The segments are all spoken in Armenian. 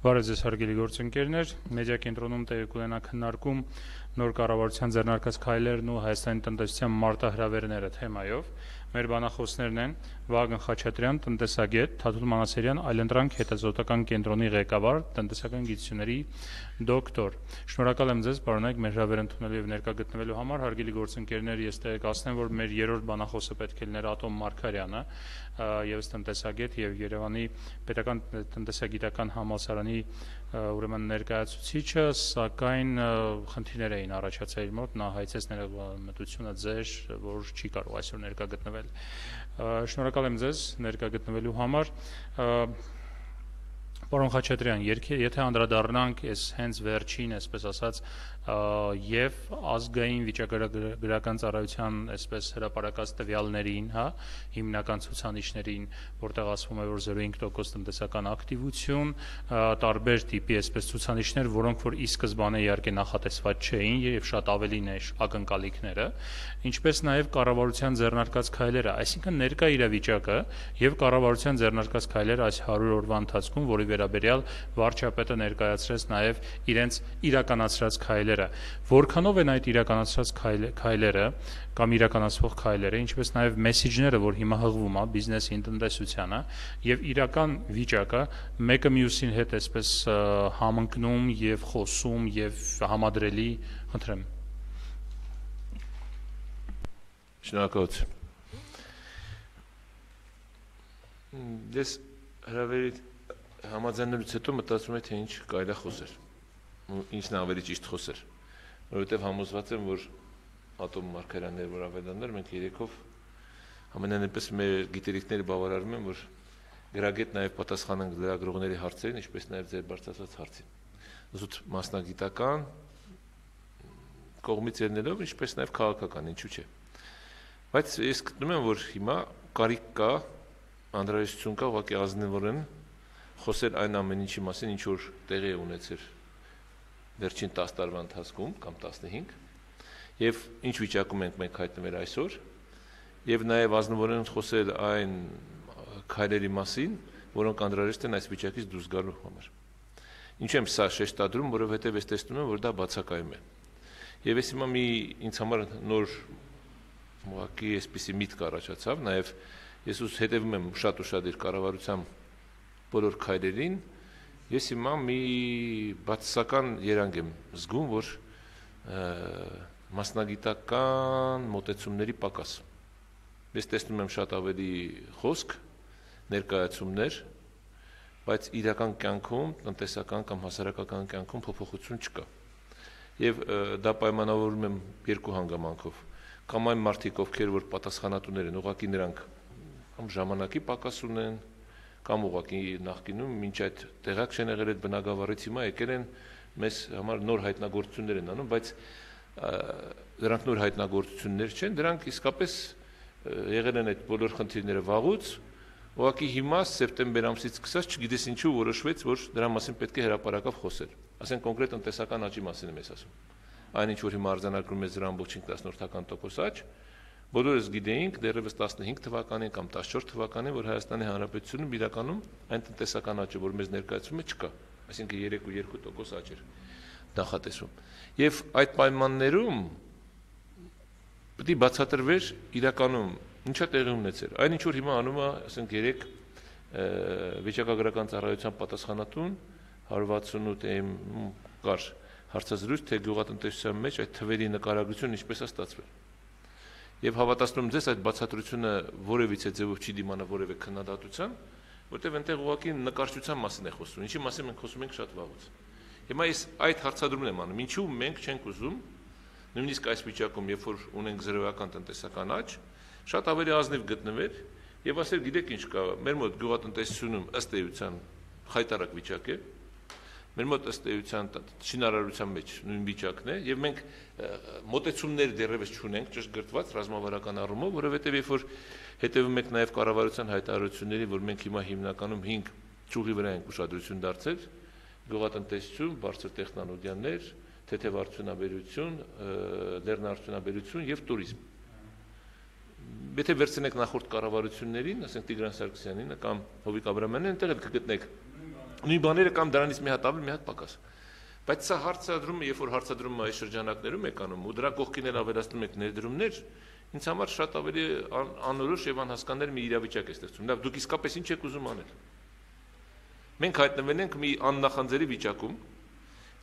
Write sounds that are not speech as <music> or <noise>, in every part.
Բարև ձեզ հարգելի գործընկերներ, մեդիա կենտրոնում տեղի կունենա քննարկում նոր կառավարության ձեռնարկած քայլերն ու Հայաստանի տնտեսության մարտահրավերները թեմայով։ Մեր բանախոսներն են. Վագն Խաչատրյան, տնտեսագետ, Թաթուլ Մանասերյան, Այլընտրանք հետազոտական կենտրոնի ղեկավար, տնտեսական գիտությունների դոկտոր։ Շնորհակալ եմ ձեզ, պարոնայք, մեր հրավեր ընդունելու եւ ներկա գտնվելու համար։ Հարգելի գործընկերներ, ես տեղեկացնեմ, որ մեր երրորդ բանախոսը պետք է լիներ Ատոմ Մարկարյանը, եւս տնտեսագետ եւ Երևանի Պետական տնտեսագիտական համալսարանի ուրեմն ներկայացուցիչը, սակայն խնդիրներ էին առաջացել իր մոտ, նա հայցեց ներգաղթությունը ձեր, որ չի կարող այսօր ներկա գտնվել։ Շնորհակալ եմ ձեզ ներկա գտնվելու համար։ Պարոն Խաչատրյան, եթե անդրադառնանք այս հենց վերջին, այսպես ասած, եւ ազգային վիճակագրական ծառայության այսպես հրապարակած տվյալներին, հա, հիմնական ցուցանիշներին, որտեղ ասվում է, որ 0.5% տնտեսական ակտիվություն, տարբեր տիպի այսպես ցուցանիշներ, որոնք որ ի սկզբանե իհարկե նախատեսված չէին եւ շատ ավելին է ակնկալիքները, ինչպես նաեւ կառավարության ձեռնարկած քայլերը, այսինքն ներկա իրավիճակը եւ կառավարության ձեռնարկած քայլերը այս 100 օրվա ընթացքում, որի վերաբերյալ վարչապետը ներկայացրեց նաեւ իրենց իրականացրած քայլերը քայլերը, որքանով են այդ իրականացրած քայլերը կամ իրականացվող քայլերը, ինչպես նաև մեսեջները, որ հիմա հղվում է բիզնեսին, տնտեսությանը եւ իրական վիճակը մեկը մյուսին հետ այսպես համընկնում եւ խոսում եւ համադրելի, խնդրեմ։ Շնորհակալություն։ Ես հրավերի համաձայնելուց հետո մտածում եմ թե ինչ կարելի է խոսել ինչն ավելի ճիշտ խոսել որովհետև համոզված եմ, որ ատոմ մարգարյաններ, որ ավելաններ, մենք երեքով ամենանեպս մեր գիտելիքները բավարարում են, որ գրագետ նաև պատասխանենք լրագրողների հարցերին, ինչպես նաև ձեր բարձրացած հարցին։ Զուտ մասնագիտական կողմից ելնելով, ինչպես նաև քաղաքական, ինչու՞ չէ։ Բայց ես գտնում եմ, որ հիմա կարիք կա, անդրադարձություն կա ուղղակի ազնվորեն խոսել այն ամեն ինչի մասին, ինչ որ տեղի է ունեցել վերջին 10 տարվա ընթացքում կամ 15 եւ ինչ վիճակում ենք մենք հայտնվել այսօր եւ նաեւ ազնվորեն խոսել այն քայլերի մասին, որոնք անդրարեստ են այս վիճակից դուրս գալու համար։ Ինչ եմ սա շեշտադրում, որովհետեւ ես տեսնում եմ, որ դա բացակայում է։ Եվ ես հիմա մի ինձ համար նոր ուղղակի այսպեսի միտք առաջացավ, նաեւ ես ուս հետևում եմ շատ ուշադիր կառավարության բոլոր քայլերին, Ես հիմա մի բացասական երանգ եմ զգում, որ մասնագիտական մոտեցումների պակաս։ Ես տեսնում եմ շատ ավելի խոսք, ներկայացումներ, բայց իրական կյանքում, տնտեսական կամ հասարակական կյանքում փոփոխություն չկա։ Եվ դա պայմանավորում եմ երկու հանգամանքով։ Կամ այն մարդիկ, ովքեր որ պատասխանատուներ են, ուղղակի նրանք կամ ժամանակի պակաս ունեն, կամ ուղղակի նախկինում մինչ այդ տեղակ չեն եղել այդ բնակավարից հիմա եկել են մեզ համար նոր հայտնագործություններ են անում, բայց դրանք նոր հայտնագործություններ չեն, դրանք իսկապես եղել են այդ բոլոր խնդիրները վաղուց, ուղղակի հիմա սեպտեմբեր ամսից սկսած չգիտես ինչու որոշվեց, որ դրա մասին պետք է հրաապարակավ խոսել։ Ասեն կոնկրետ տնտեսական աճի մասին եմ ես ասում։ Այն ինչ որ հիմա արձանագրում է 0.5% աճ, Բոլորս գիտեինք դեռևս 15 թվականին կամ 14 թվականին, որ Հայաստանի Հանրապետությունում իրականում այն տնտեսական աճը, որ մեզ ներկայացվում է, չկա։ Այսինքն 3.2% աճ էր նախատեսվում։ Եվ այդ պայմաններում պետք է բացատրվեր իրականում ինչա տեղի ունեցել։ Այն ինչ որ հիմա անում է, ասենք 3 վիճակագրական ծառայության պատասխանատուն 168 եմ կար հարցազրույց թե գյուղատնտեսության մեջ այդ թվերի նկարագրությունը ինչպես է ստացվել եւ հավատացնում ձեզ այդ բացատրությունը որևիցե ձևով չի դիմանա որևէ քննադատության, որտեղ այնտեղ ուղղակի նկարչության մասին է խոսում, ինչի մասին մենք խոսում ենք շատ վաղուց։ Հիմա ես այդ հարցադրումն եմ անում, ինչու մենք չենք ուզում նույնիսկ այս վիճակում, երբ որ ունենք զրոյական տնտեսական աճ, շատ ավելի ազնիվ գտնվել եւ ասել, գիտեք ինչ կա, մեր մոտ գյուղատնտեսությունում ըստ էության խայտարակ վիճակ է, մեր մոտ ըստ էության շինարարության մեջ նույն վիճակն է եւ մենք մոտեցումներ դեռևս չունենք ճշգրտված ռազմավարական առումով, որովհետեւ երբ որ հետեւում եք նաեւ կառավարության հայտարարությունների, որ մենք հիմա հիմնականում 5 ճյուղի վրա ենք ուշադրություն դարձել, գյուղատնտեսություն, բարձր տեխնոլոգիաներ, թեթև արդյունաբերություն, լեռնարդյունաբերություն եւ туриզմ։ Եթե վերցնենք նախորդ կառավարություններին, ասենք Տիգրան Սարգսյանին կամ Հովիկ Աբրամյանին, ընդ էլ կգտնեք Նույն բաները կամ դրանից մի հատ ավել, մի հատ պակաս։ Բայց սա հարցադրումը, երբ որ հարցադրումը այս շրջանակներում եք անում, ու դրա կողքին էլ ավելացնում եք ներդրումներ, ինձ համար շատ ավելի անորոշ եւ անհասկանալի մի իրավիճակ է ստեղծում։ Լավ, դուք իսկապես ինչ եք ուզում անել։ Մենք հայտնվել ենք մի աննախանձերի վիճակում,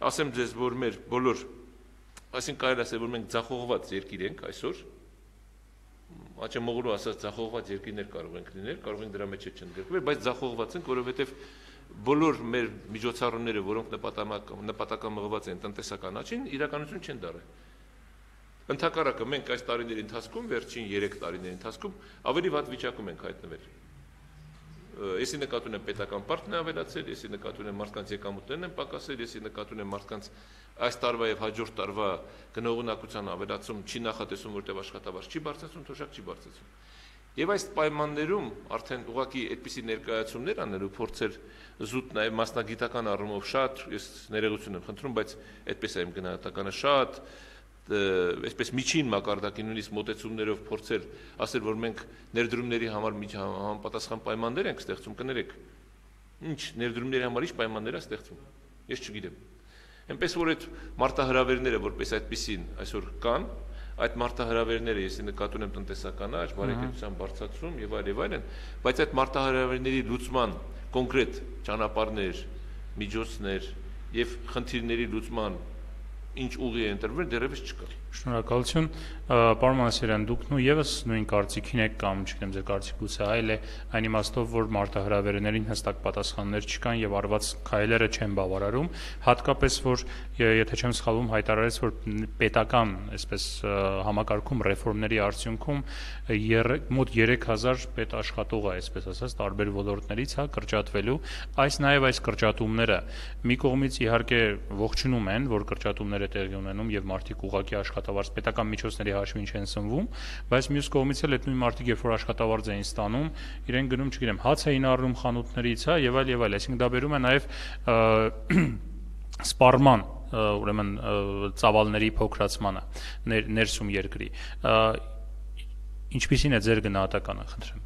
ասեմ ձեզ, որ մեր բոլոր այսինքն կարելի ասել, որ մենք ցախողված երկիր ենք այսօր, աչամողորու ասած ցախողված երկիրներ կարող ենք լինել, կարող ենք դրա մեջ չընդգրկվել, բայց ցախողված ենք, որովհետև բոլոր մեր միջոցառումները, որոնք նպատակամղված են տնտեսական աճին, իրականություն չեն դարել։ Ընթակարակը մենք այս տարիների ընթացքում, վերջին 3 տարիների ընթացքում ավելի վատ վիճակում ենք հայտնվել։ Եսի նկատուն եմ պետական պարտն է ավելացել, եսի նկատուն եմ մարդկանց եկամուտներն են պակասել, եսի նկատուն եմ մարդկանց այս տարվա եւ հաջորդ տարվա գնողունակության ավելացում չի նախատեսում, որտեղ աշխատավարձ չի բարձրացում, թոշակ չի բարձրացում։ Եվ այս պայմաններում արդեն ուղղակի այդպիսի ներկայացումներ անելու փորձեր զուտ նաև մասնագիտական առումով շատ, ես ներողություն եմ խնդրում, բայց այդպես է իմ գնահատականը շատ այսպես միջին մակարդակի նույնիսկ մոտեցումներով փորձեր ասել, որ մենք ներդրումների համար համապատասխան պայմաններ ենք ստեղծում, կներեք։ Ինչ ներդրումների համար ի՞նչ պայմաններ է ստեղծում։ Ես չգիտեմ։ Էնպես որ այդ մարտահրավերները որպես այդպեսին այսօր կան, այդ մարտահրավերները, ես նկատում եմ տնտեսական աճ, բարեկեցության բարձրացում եւ այլ եւ այլն, բայց այդ մարտահրավերների լուծման կոնկրետ ճանապարհներ, միջոցներ եւ խնդիրների լուծման ինչ ուղի է ընտրվել, դեռևս չկա։ Շնորհակալություն։ Պարոն Մանասերյան, դուք նույն եւս նույն կարծիքին եք կամ չգիտեմ ձեր կարծիքուցը այլ է այն իմաստով, որ մարտահրավերներին հստակ պատասխաններ չկան եւ արված քայլերը չեն բավարարում, հատկապես որ եթե չեմ սխալվում հայտարարեց, որ պետական, այսպես համակարգում ռեֆորմների արդյունքում մոտ 3000 պետ աշխատող է, այսպես ասած, տարբեր ոլորտներից հա կրճատվելու։ Այս նաեւ այս կրճատումները մի կողմից իհարկե ողջունում են, որ կրճատումները տեղի ունենում եւ մարդիկ ուղակի աշխատ աշխատավարձ պետական միջոցների հաշվին չեն սնվում, բայց մյուս կողմից էլ այդ նույն մարդիկ երբ որ աշխատավարձ էին ստանում, իրեն գնում, չգիտեմ, հաց էին առնում խանութներից, հա, եւ այլ եւ այլ, այսինքն դա բերում է նաեւ <clears throat> սպառման ուրեմն ծավալների փոքրացմանը ներ, ներսում երկրի ինչպիսին է ձեր գնահատականը խնդրեմ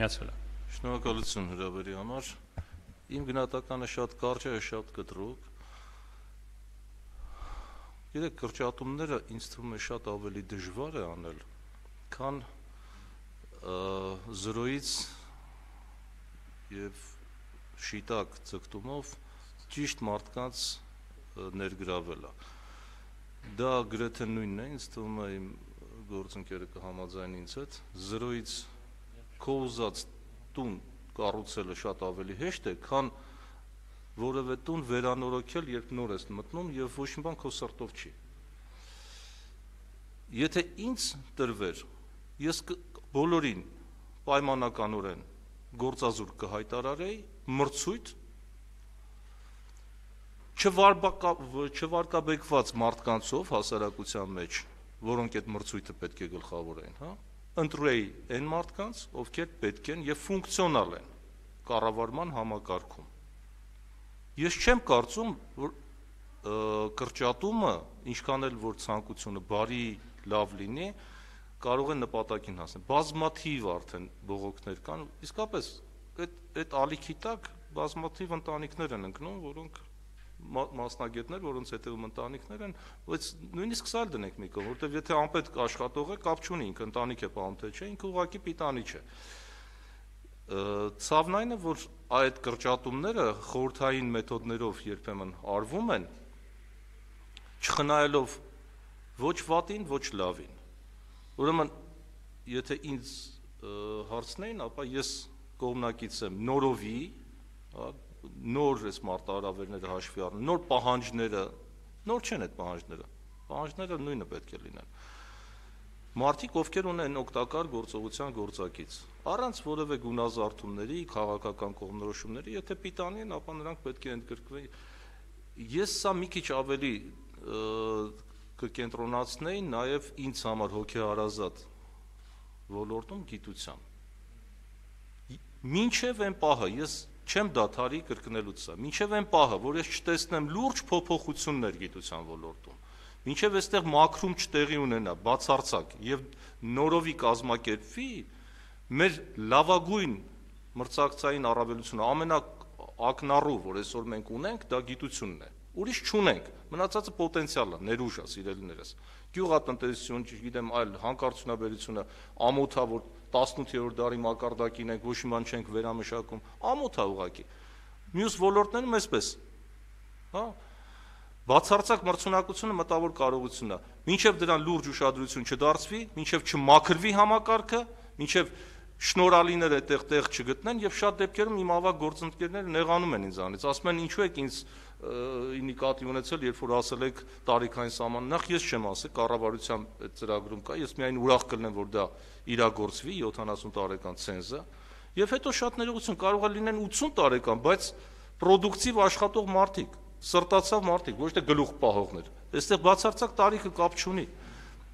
միացվելա շնորհակալություն հրավերի համար իմ գնահատականը շատ կարճ է շատ կտրուկ Երեք կրճատումները ինձ թվում է շատ ավելի դժվար է անել, քան զրոյից եւ շիտակ ցկտումով ճիշտ մարդկանց ներգրավելը։ Դա գրեթե նույնն է, ինձ թվում է իմ գործընկերը կհամաձայնի ինձ հետ, զրոյից քո ուզած տուն կառուցելը շատ ավելի հեշտ է, քան որևէ տուն վերանորոգել, երբ նոր ես մտնում եւ ոչ մի բան քո սրտով չի։ Եթե ինձ տրվեր, ես բոլորին պայմանականորեն գործազուրկ կհայտարարեի մրցույթ չվարկա չվարկաբեկված մարդկանցով հասարակության մեջ, որոնք այդ մրցույթը պետք է գլխավորեն, հա, ընտրեի այն մարդկանց, ովքեր պետք են եւ ֆունկցիոնալ են կառավարման համակարգում Ես չեմ կարծում, որ կրճատումը, ինչքան էլ որ ցանկությունը բարի, լավ լինի, կարող է նպատակին հասնել։ Բազմաթիվ արդեն բողոքներ կան, իսկապես այդ այդ ալիքի տակ բազմաթիվ ընտանիքներ են ընկնում, որոնք մասնագետներ, որոնց հետևում ընտանիքներ են, բայց նույնիսկ սալ դնենք մի կողմ, որովհետև եթե անպետք աշխատող է, կապ չունի, ինքը ընտանիք է պահում թե չէ, ինքը ուղակի պիտանի չէ։ Ցավն այն է, որ այդ կրճատումները խորթային մեթոդներով երբեմն արվում են, չխնայելով ոչ վատին, ոչ լավին։ Ուրեմն, եթե ինձ հարցնեին, ապա ես կողմնակից եմ նորովի, հա, նոր այս մարտահրավերները հաշվի առնում, նոր պահանջները, նոր չեն այդ պահանջները։ Պահանջները նույնը պետք է լինեն մարդիկ, ովքեր ունեն օգտակար գործողության գործակից, առանց որևէ գունազարդումների, քաղաքական կողմնորոշումների, եթե պիտանի են, ապա նրանք պետք է ընդգրկվեն։ Ես սա մի քիչ ավելի կկենտրոնացնեի նաև ինձ համար հոգեհարազատ ոլորտում գիտության։ Մինչև այն պահը ես չեմ դադարի կրկնելուց սա։ Մինչև այն պահը, որ ես չտեսնեմ լուրջ փոփոխություններ գիտության ոլորտում, Մինչև այստեղ մակրում չտեղի ունենա, բացարձակ եւ նորովի կազմակերպվի, մեր լավագույն մրցակցային առավելությունը ամենա ակնառու, որ այսօր մենք ունենք, դա գիտությունն է։ Ուրիշ չունենք։ Մնացածը պոտենցիալ է, ներուժ է, սիրելիներս։ Գյուղատնտեսություն, չգիտեմ, այլ հանքարդյունաբերությունը, ամոթա, որ 18-րդ դարի մակարդակին ենք, ոչ մի բան չենք վերամշակում, ամոթա ուղակի։ Մյուս ոլորտներում էսպես։ Հա, բացարձակ մրցունակությունը մտավոր կարողությունն է։ Մինչև դրան լուրջ ուշադրություն չդարձվի, մինչև չմաքրվի համակարգը, մինչև շնորհալիները այդտեղ տեղ չգտնեն եւ շատ դեպքերում իմ ավակ գործընկերները նեղանում են ինձանից, ասում են ինչու եք ինձ նկատի ունեցել, երբ որ ասել եք տարիքային սահման, նախ ես չեմ ասել, կառավարության այդ ծրագրում կա, ես միայն ուրախ կլինեմ, որ դա իրագործվի 70 տարեկան ցենզը, եւ հետո շատ ներողություն կարող է լինեն 80 տարեկան, բայց պրոդուկտիվ աշխատող մարդիկ, սրտացավ մարդիկ, ոչ թե գլուխ պահողներ։ Այստեղ բացարձակ տարիքը կապ չունի։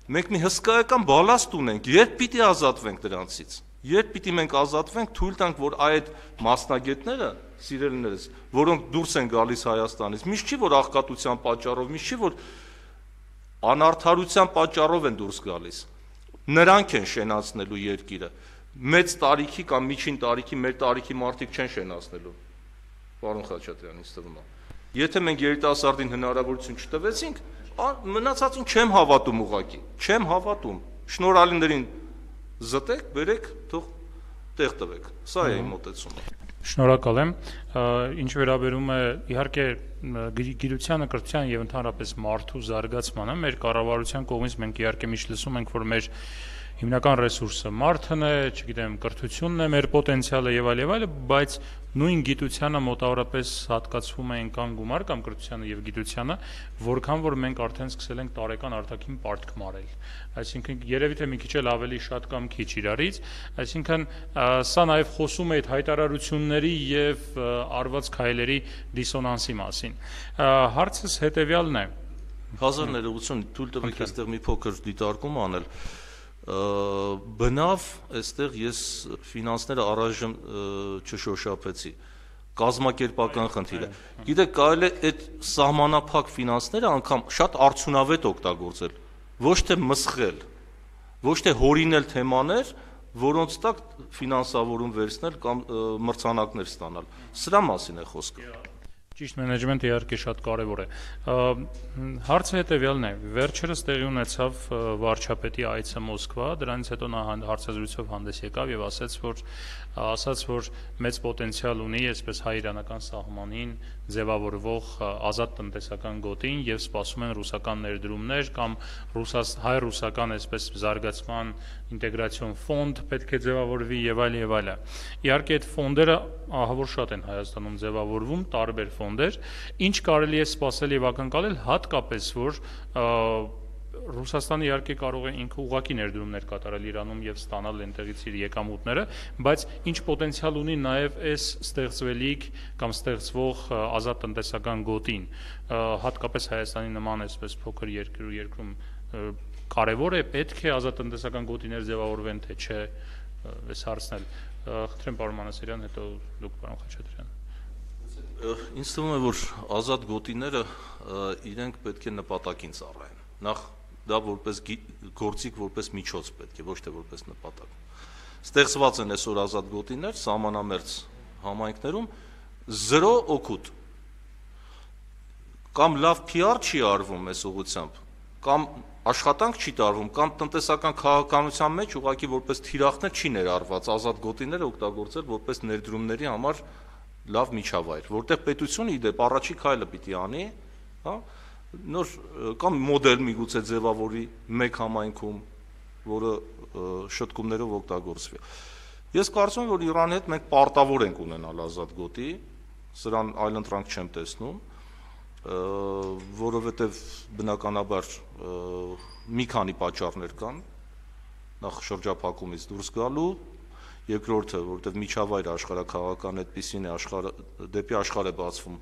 Մենք մի հսկայական բալաստ ունենք, երբ պիտի ազատվենք դրանցից։ Երբ պիտի մենք ազատվենք, թույլ տանք, որ այդ մասնագետները սիրելիներս, որոնք դուրս են գալիս Հայաստանից, միշտ չի որ աղքատության պատճառով, միշտ չի որ անարթարության պատճառով են դուրս գալիս։ Նրանք են շենացնելու երկիրը։ Մեծ տարիքի կամ միջին տարիքի, մեր տարիքի մարդիկ չեն շենացնելու։ Պարոն Խաչատրյան, ինձ թվում է։ Եթե մենք երիտասարդին հնարավորություն չտվեցինք, մնացածին չեմ հավատում ուղակի։ Չեմ հավատում։ Շնորհալիներին զտեք, բերեք, թող տեղ տվեք։ Սա է իմ մտածումը։ Շնորհակալ եմ։ Ինչ վերաբերում է իհարկե գիրությանը, կրթության եւ ընդհանրապես մարդու զարգացմանը, մեր կառավարության կողմից մենք իհարկե միշտ լսում ենք, որ մեր հիմնական ռեսուրսը մարդն է, չգիտեմ, կրթությունն է, մեր պոտենցիալը եւ այլ եւ այլ, բայց նույն գիտությանը մոտավորապես հատկացվում է այնքան գումար կամ կրթությանը եւ գիտությանը, որքան որ մենք արդեն սկսել ենք տարեկան արտաքին պարտք մարել։ Այսինքն երևի թե մի քիչ էլ ավելի շատ կամ քիչ իրարից, այսինքն սա նաեւ խոսում է այդ հայտարարությունների եւ արված քայլերի դիսոնանսի մասին։ Հարցս հետեւյալն է։ Հազար ներողություն, թույլ տվեք այստեղ մի փոքր դիտարկում անել բնավ այստեղ ես ֆինանսները առայժմ չշոշափեցի. Կազմակերպական խնդիրը գիտեք կարելի է այդ սահմանափակ ֆինանսները անգամ շատ արդյունավետ օգտագործել ոչ թե մսխել ոչ թե հորինել թեմաներ որոնց տակ ֆինանսավորում վերցնել կամ մրցանակներ ստանալ սրա մասին է խոսքը Ճիշտ մենեջմենտը իհարկե շատ կարևոր է։ Հարցը հետեւյալն է. վերջերս տեղի ունեցավ վարչապետի այցը Մոսկվա, դրանից հետո նա հարցազրույցով հանդես եկավ եւ ասաց, որ ասաց, որ մեծ պոտենցիալ ունի այսպես հայ-իրանական սահմանին ձևավորվող ազատ տնտեսական գոտին եւ սպասում են ռուսական ներդրումներ կամ ռուսաս հայ-ռուսական այսպես զարգացման ինտեգրացիոն ֆոնդ պետք է ձևավորվի եւ այլ եւ այլը։ Իհարկե այդ ֆոնդերը ահավոր շատ են Հայաստանում ձևավորվում, տարբեր ֆոնդեր, ինչ կարելի է սպասել եւ ակնկալել հատկապես որ Ռուսաստանը իհարկե կարող է ինքը ուղակի ներդրումներ կատարել Իրանում եւ ստանալ այնտեղից իր եկամուտները, բայց ինչ պոտենցիալ ունի նաեւ այս ստեղծվելիք կամ ստեղծվող ազատ տնտեսական գոտին, հատկապես Հայաստանի նման այսպես փոքր երկրու երկրում կարևոր է պետք է ազատ տնտեսական գոտիներ ձևավորվեն թե չէ այս հարցն էլ խնդրեմ պարոն Մանասերյան հետո դուք պարոն Խաչատրյան ինձ թվում է որ ազատ գոտիները իրենք պետք է նպատակին ծառայեն նախ դա որպես գործիք, որպես միջոց պետք է, ոչ թե որպես նպատակ։ Ստեղծված են այսօր ազատ գոտիներ սահմանամերձ համայնքներում 0 օգուտ։ Կամ լավ PR չի արվում այս ուղությամբ, կամ աշխատանք չի տարվում, կամ տնտեսական քաղաքականության մեջ ուղղակի որպես թիրախներ չի ներառված ազատ գոտիները օգտագործել որպես ներդրումների համար լավ միջավայր, որտեղ պետությունը իդեպ առաջի քայլը պիտի անի, հա, նոր կամ մոդել միգուցե ձևավորի մեկ համայնքում, որը շտկումներով օգտագործվի։ Ես կարծում եմ, որ Իրանի հետ մենք պարտավոր ենք ունենալ ազատ գոտի, սրան այլ ընտրանք չեմ տեսնում, որովհետև բնականաբար մի քանի պատճառներ կան նախ շրջափակումից դուրս գալու երկրորդը, որովհետև միջավայրը աշխարհակաղական այդպեսին է աշխարհ դեպի աշխարհ է բացվում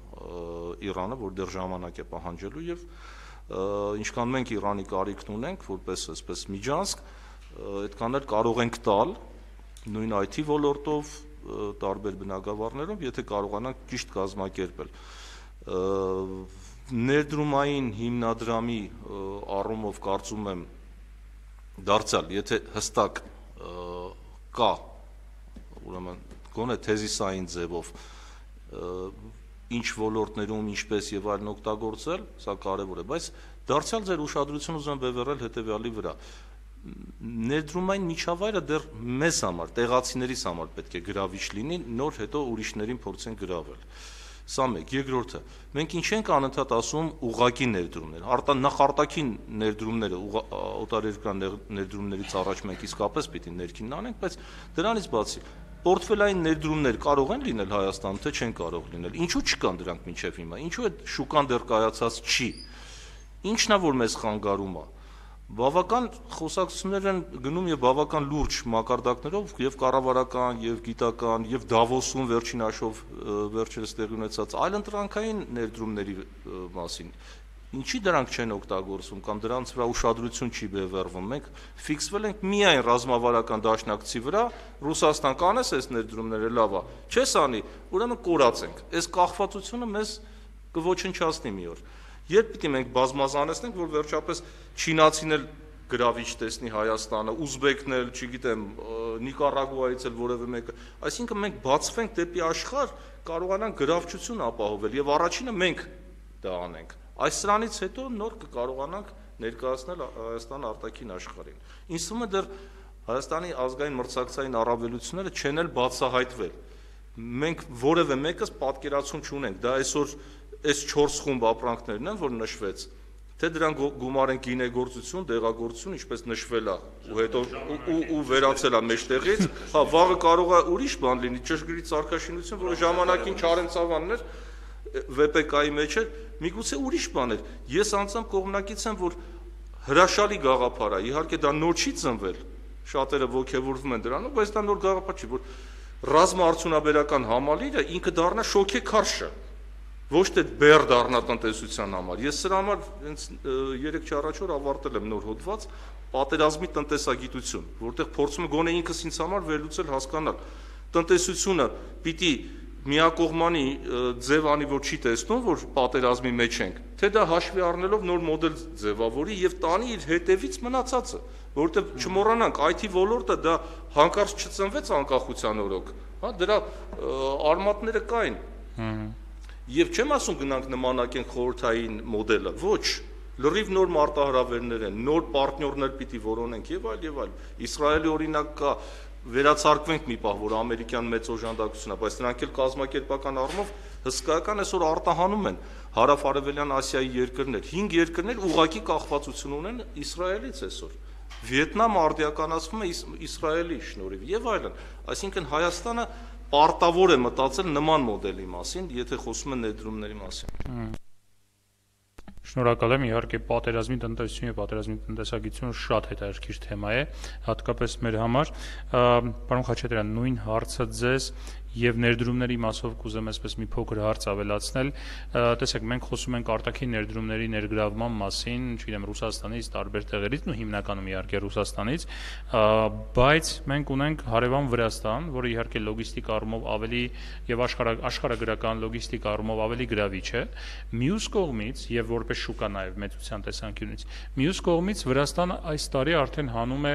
Իրանը, որ դեռ ժամանակ է պահանջելու եւ ինչքան մենք Իրանի կարիքն ունենք որպես այսպես միջանցք, այդքան էլ կարող ենք տալ նույն IT ոլորտով տարբեր բնակավարներով, եթե կարողանանք ճիշտ կազմակերպել ներդրումային հիմնադրամի առումով կարծում եմ դարձյալ, եթե հստակ կա ուրեմն գոնե թեզիսային ձևով ինչ ոլորտներում ինչպես եւ այլն օգտագործել, սա կարեւոր է, բայց դարձյալ ձեր ուշադրությունը ուզում բևեռել հետեւյալի վրա. Ներդրումային միջավայրը դեռ մեզ համար, տեղացիներիս համար պետք է գրավիչ լինի, նոր հետո ուրիշներին փորձեն գրավել։ Սա մեկ, երկրորդը, մենք ինչ ենք անընդհատ ասում ուղակի ներդրումներ։ Արտա նախարտակին ներդրումները օտարերկրան ներդրումներից առաջ մենք իսկապես պիտի ներքին անենք, բայց դրանից բացի պորտֆելային ներդրումներ կարող են լինել Հայաստանում, թե չեն կարող լինել։ Ինչու չկան դրանք մինչև հիմա։ Ինչու է շուկան դեռ կայացած չի։ Ինչն է որ մեզ խանգարում է բավական խոսակցություններ են գնում եւ բավական լուրջ մակարդակներով եւ կառավարական եւ գիտական եւ Դավոսում վերջին աշով վերջերս տեղի ունեցած այլ ընտրանքային ներդրումների մասին ինչի դրանք չեն օգտագործվում կամ դրանց վրա ուշադրություն չի բևեռվում մենք ֆիքսվել ենք միայն ռազմավարական դաշնակցի վրա Ռուսաստան կանես այս ներդրումները լավ է չես անի ուրեմն կորացենք այս կախվածությունը մեզ կոչնչացնի մի օր Երբ պիտի մենք բազմազանեցնենք, որ վերջապես չինացին էլ գրավիչ տեսնի Հայաստանը, ուզբեկն էլ, չգիտեմ, Նիկարագուայից էլ որևէ մեկը, այսինքն մենք բացվենք դեպի աշխարհ, կարողանանք գրավչություն ապահովել եւ առաջինը մենք դա անենք։ Այս սրանից հետո նոր կկարողանանք ներկայացնել Հայաստան արտաքին աշխարհին։ Ինձ թվում է դեռ Հայաստանի ազգային մրցակցային առավելությունները չեն էլ բացահայտվել։ Մենք որևէ մեկս պատկերացում չունենք։ Դա այսօր այս 4 խումբ ապրանքներն են, որ նշվեց, թե դրան գումար են գինեգործություն, դեղագործություն, ինչպես նշվել է, ու հետո ու ու վերացել է մեջտեղից, հա վաղը կարող է ուրիշ բան լինի, ճշգրիտ սարքաշինություն, որը ժամանակին Չարենցավանն էր VPK-ի մեջ էր, միգուցե ուրիշ բան էր։ Ես անձամբ կողմնակից եմ, որ հրաշալի գաղափար է, իհարկե դա նոր չի ծնվել, շատերը ողջևորվում են դրանով, բայց դա նոր գաղափար չի, որ ռազմաարդյունաբերական համալիրը ինքը դառնա շոքե քարշը ոչ թե բեր դառնա տնտեսության համար։ Ես սրա համար հենց 3 առաջ օր ավարտել եմ նոր հոդված պատերազմի տնտեսագիտություն, որտեղ փորձում եմ գոնե ինքս ինձ համար վերլուծել հասկանալ տնտեսությունը պիտի միակողմանի ձև անի, որ չի տեսնում, որ պատերազմի մեջ ենք, թե դա հաշվի առնելով նոր մոդել ձևավորի եւ տանի իր հետևից մնացածը, որովհետեւ չմոռանանք IT ոլորտը դա հանկարծ չծնվեց անկախության օրոք, հա, դրա արմատները կային։ Եվ չեմ ասում գնանք նմանակենք խորհրդային մոդելը, ոչ, լրիվ նոր մարտահրավերներ են, նոր պարտներներ պիտի որոնենք եւ այլ եւ այլ։ Իսրայելի օրինակ կա վերացարկվենք մի պահ, որ ամերիկյան մեծ օժանդակությունն է, բայց նրանք էլ կազմակերպական առումով հսկայական այսօր արտահանում են հարավ-արևելյան Ասիայի երկրներ։ 5 երկրներ ուղակի կախվածություն ունեն Իսրայելից այսօր։ Վիետնամը արդիականացվում է Իսրայելի շնորհիվ եւ այլն։ Այսինքն Հայաստանը պարտավոր է մտածել նման մոդելի մասին, եթե խոսում են ներդրումների մասին։ Շնորհակալ եմ, իհարկե պատերազմի տնտեսությունը եւ պատերազմի տնտեսագիտությունը շատ հետաքրքիր թեմա է, հատկապես մեր համար։ Պարոն Խաչատրյան, նույն հարցը ձեզ եւ ներդրումների մասով կուզեմ այսպես մի փոքր հարց ավելացնել։ Տեսեք, մենք խոսում ենք արտաքին ներդրումների ներգրավման մասին, չգիտեմ, Ռուսաստանից, տարբեր տեղերից, ու հիմնականում իհարկե Ռուսաստանից, բայց մենք ունենք հարևան Վրաստան, որը իհարկե լոգիստիկ առումով ավելի եւ աշխարհ աշխարհագրական լոգիստիկ առումով ավելի գրավիչ է։ Մյուս կողմից եւ որպես շուկա նաեւ մեծության տեսանկյունից, մյուս կողմից Վրաստանը այս տարի արդեն հանում է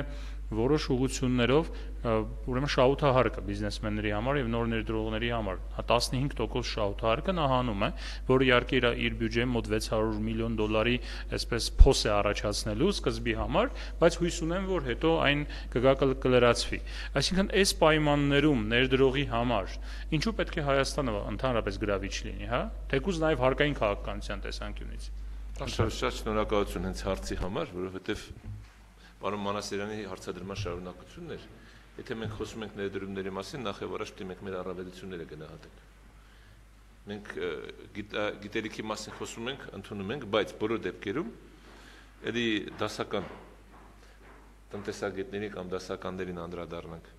որոշ ուղություններով ուրեմն շահութահարկը բիզնեսմենների համար եւ նոր ներդրողների համար 15% շահութահարկը նա հանում է, որը իհարկե իր իր բյուջեի մոտ 600 միլիոն դոլարի այսպես փոս է առաջացնելու սկզբի համար, բայց հույս ունեմ, որ հետո այն կգա կլրացվի։ Այսինքն այս պայմաններում ներդրողի համար ինչու պետք է Հայաստանը ընդհանրապես գրավիչ լինի, հա? Թեկուզ նաեւ հարկային քաղաքականության տեսանկյունից։ շատ շնորհակալություն հենց հարցի համար, որովհետեւ Պարոն Մանասերյանի հարցադրման շարունակությունն էր։ Եթե մենք խոսում ենք ներդրումների մասին, նախ եւ առաջ պետք է մեր առավելությունները գնահատենք։ Մենք գիտելիքի մասին խոսում ենք, ընդունում ենք, բայց բոլոր դեպքերում էլի դասական տնտեսագետների կամ դասականներին անդրադառնանք։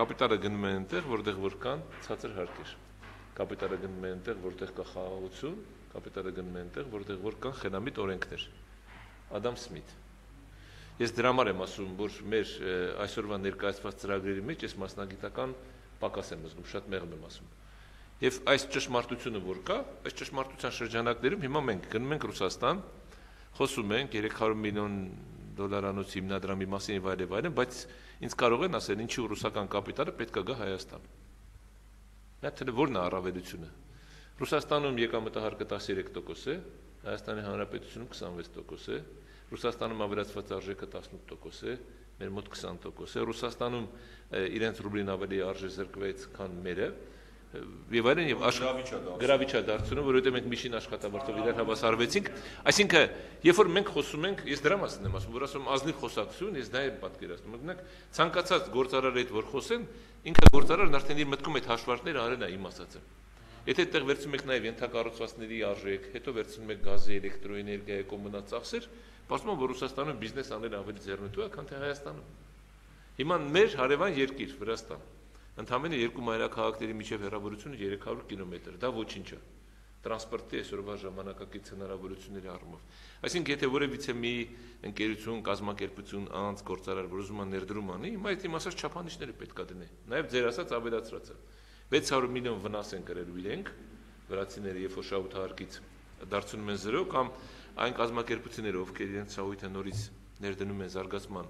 Կապիտալը գնում է այնտեղ, որտեղ որ կան ցածր հարկեր։ Կապիտալը գնում է այնտեղ, որտեղ կա խաղաղություն, կապիտալը գնում է այնտեղ, որտեղ որ կան խենամիտ օրենքներ։ Ադամ Սմիթ Ես դրա համար եմ ասում, որ մեր այսօրվա ներկայացված ծրագրերի մեջ ես մասնագիտական պակաս եմ զգում, շատ մեղմ եմ ասում։ Եվ այս ճշմարտությունը որ կա, այս ճշմարտության շրջանակներում հիմա մենք գնում ենք Ռուսաստան, խոսում ենք 300 միլիոն դոլարանոց հիմնադրամի մասին եւ այլն, այլն, բայց ինձ կարող են ասել, ինչի ռուսական կապիտալը պետք է գա Հայաստան։ Դա թե որն է առավելությունը։ Ռուսաստանում եկամտահարկը 13% է, Հայաստանի Հանրապետությունում 26% է, Ռուսաստանում ավելացված արժեքը 18% է, մեր մոտ 20% է, Ռուսաստանում իրենց ռուբլին ավելի արժե զրկվեց, քան մերը, եւ այլն եւ գրավիչա դարձնում, որովհետեւ մենք միջին աշխատավարձով իրար հավասարվեցինք, այսինքն երբ որ մենք խոսում ենք, ես դրա մասին եմ ասում, որ ասում ազնիվ խոսակցություն, ես դա եմ պատկերացնում։ Օրինակ ցանկացած գործարարի հետ որ խոսեն, ինքը գործարարն արդեն իր մտքում այդ հաշվարկները արել է իմ ասածը։ Եթե այդտեղ վերցնում եք նաև ենթակառուցվածքների արժեք, հետո վերցնում եք գազի, էլեկտրոէներգիայի կոմունալ ծախսեր, ասում եմ, որ Ռուսաստանում բիզնես անել ավելի ձեռնտու է, քան թե Հայաստանում։ Հիմա մեր հարևան երկիր Վրաստան Ընդամենը երկու մայրաքաղաքների միջև հեռավորությունը 300 կիլոմետր, դա ոչինչ է տրանսպորտի այսօրվա ժամանակակից հնարավորությունների առումով։ Այսինքն, եթե որևիցե մի ընկերություն, կազմակերպություն, անձ, գործարար, որ ուզում է ներդրում անի, հիմա այդ իմ ասած չափանիշները պետք է դնի։ Նաև ձեր ասած ավելացրածը 600 միլիոն վնաս են կրել իրենք, վրացիները, երբ որ շահութահարկից դարձնում են 0 կամ այն կազմակերպությունները, ովքեր իրենց շահույթը նորից ներդնում են զարգացման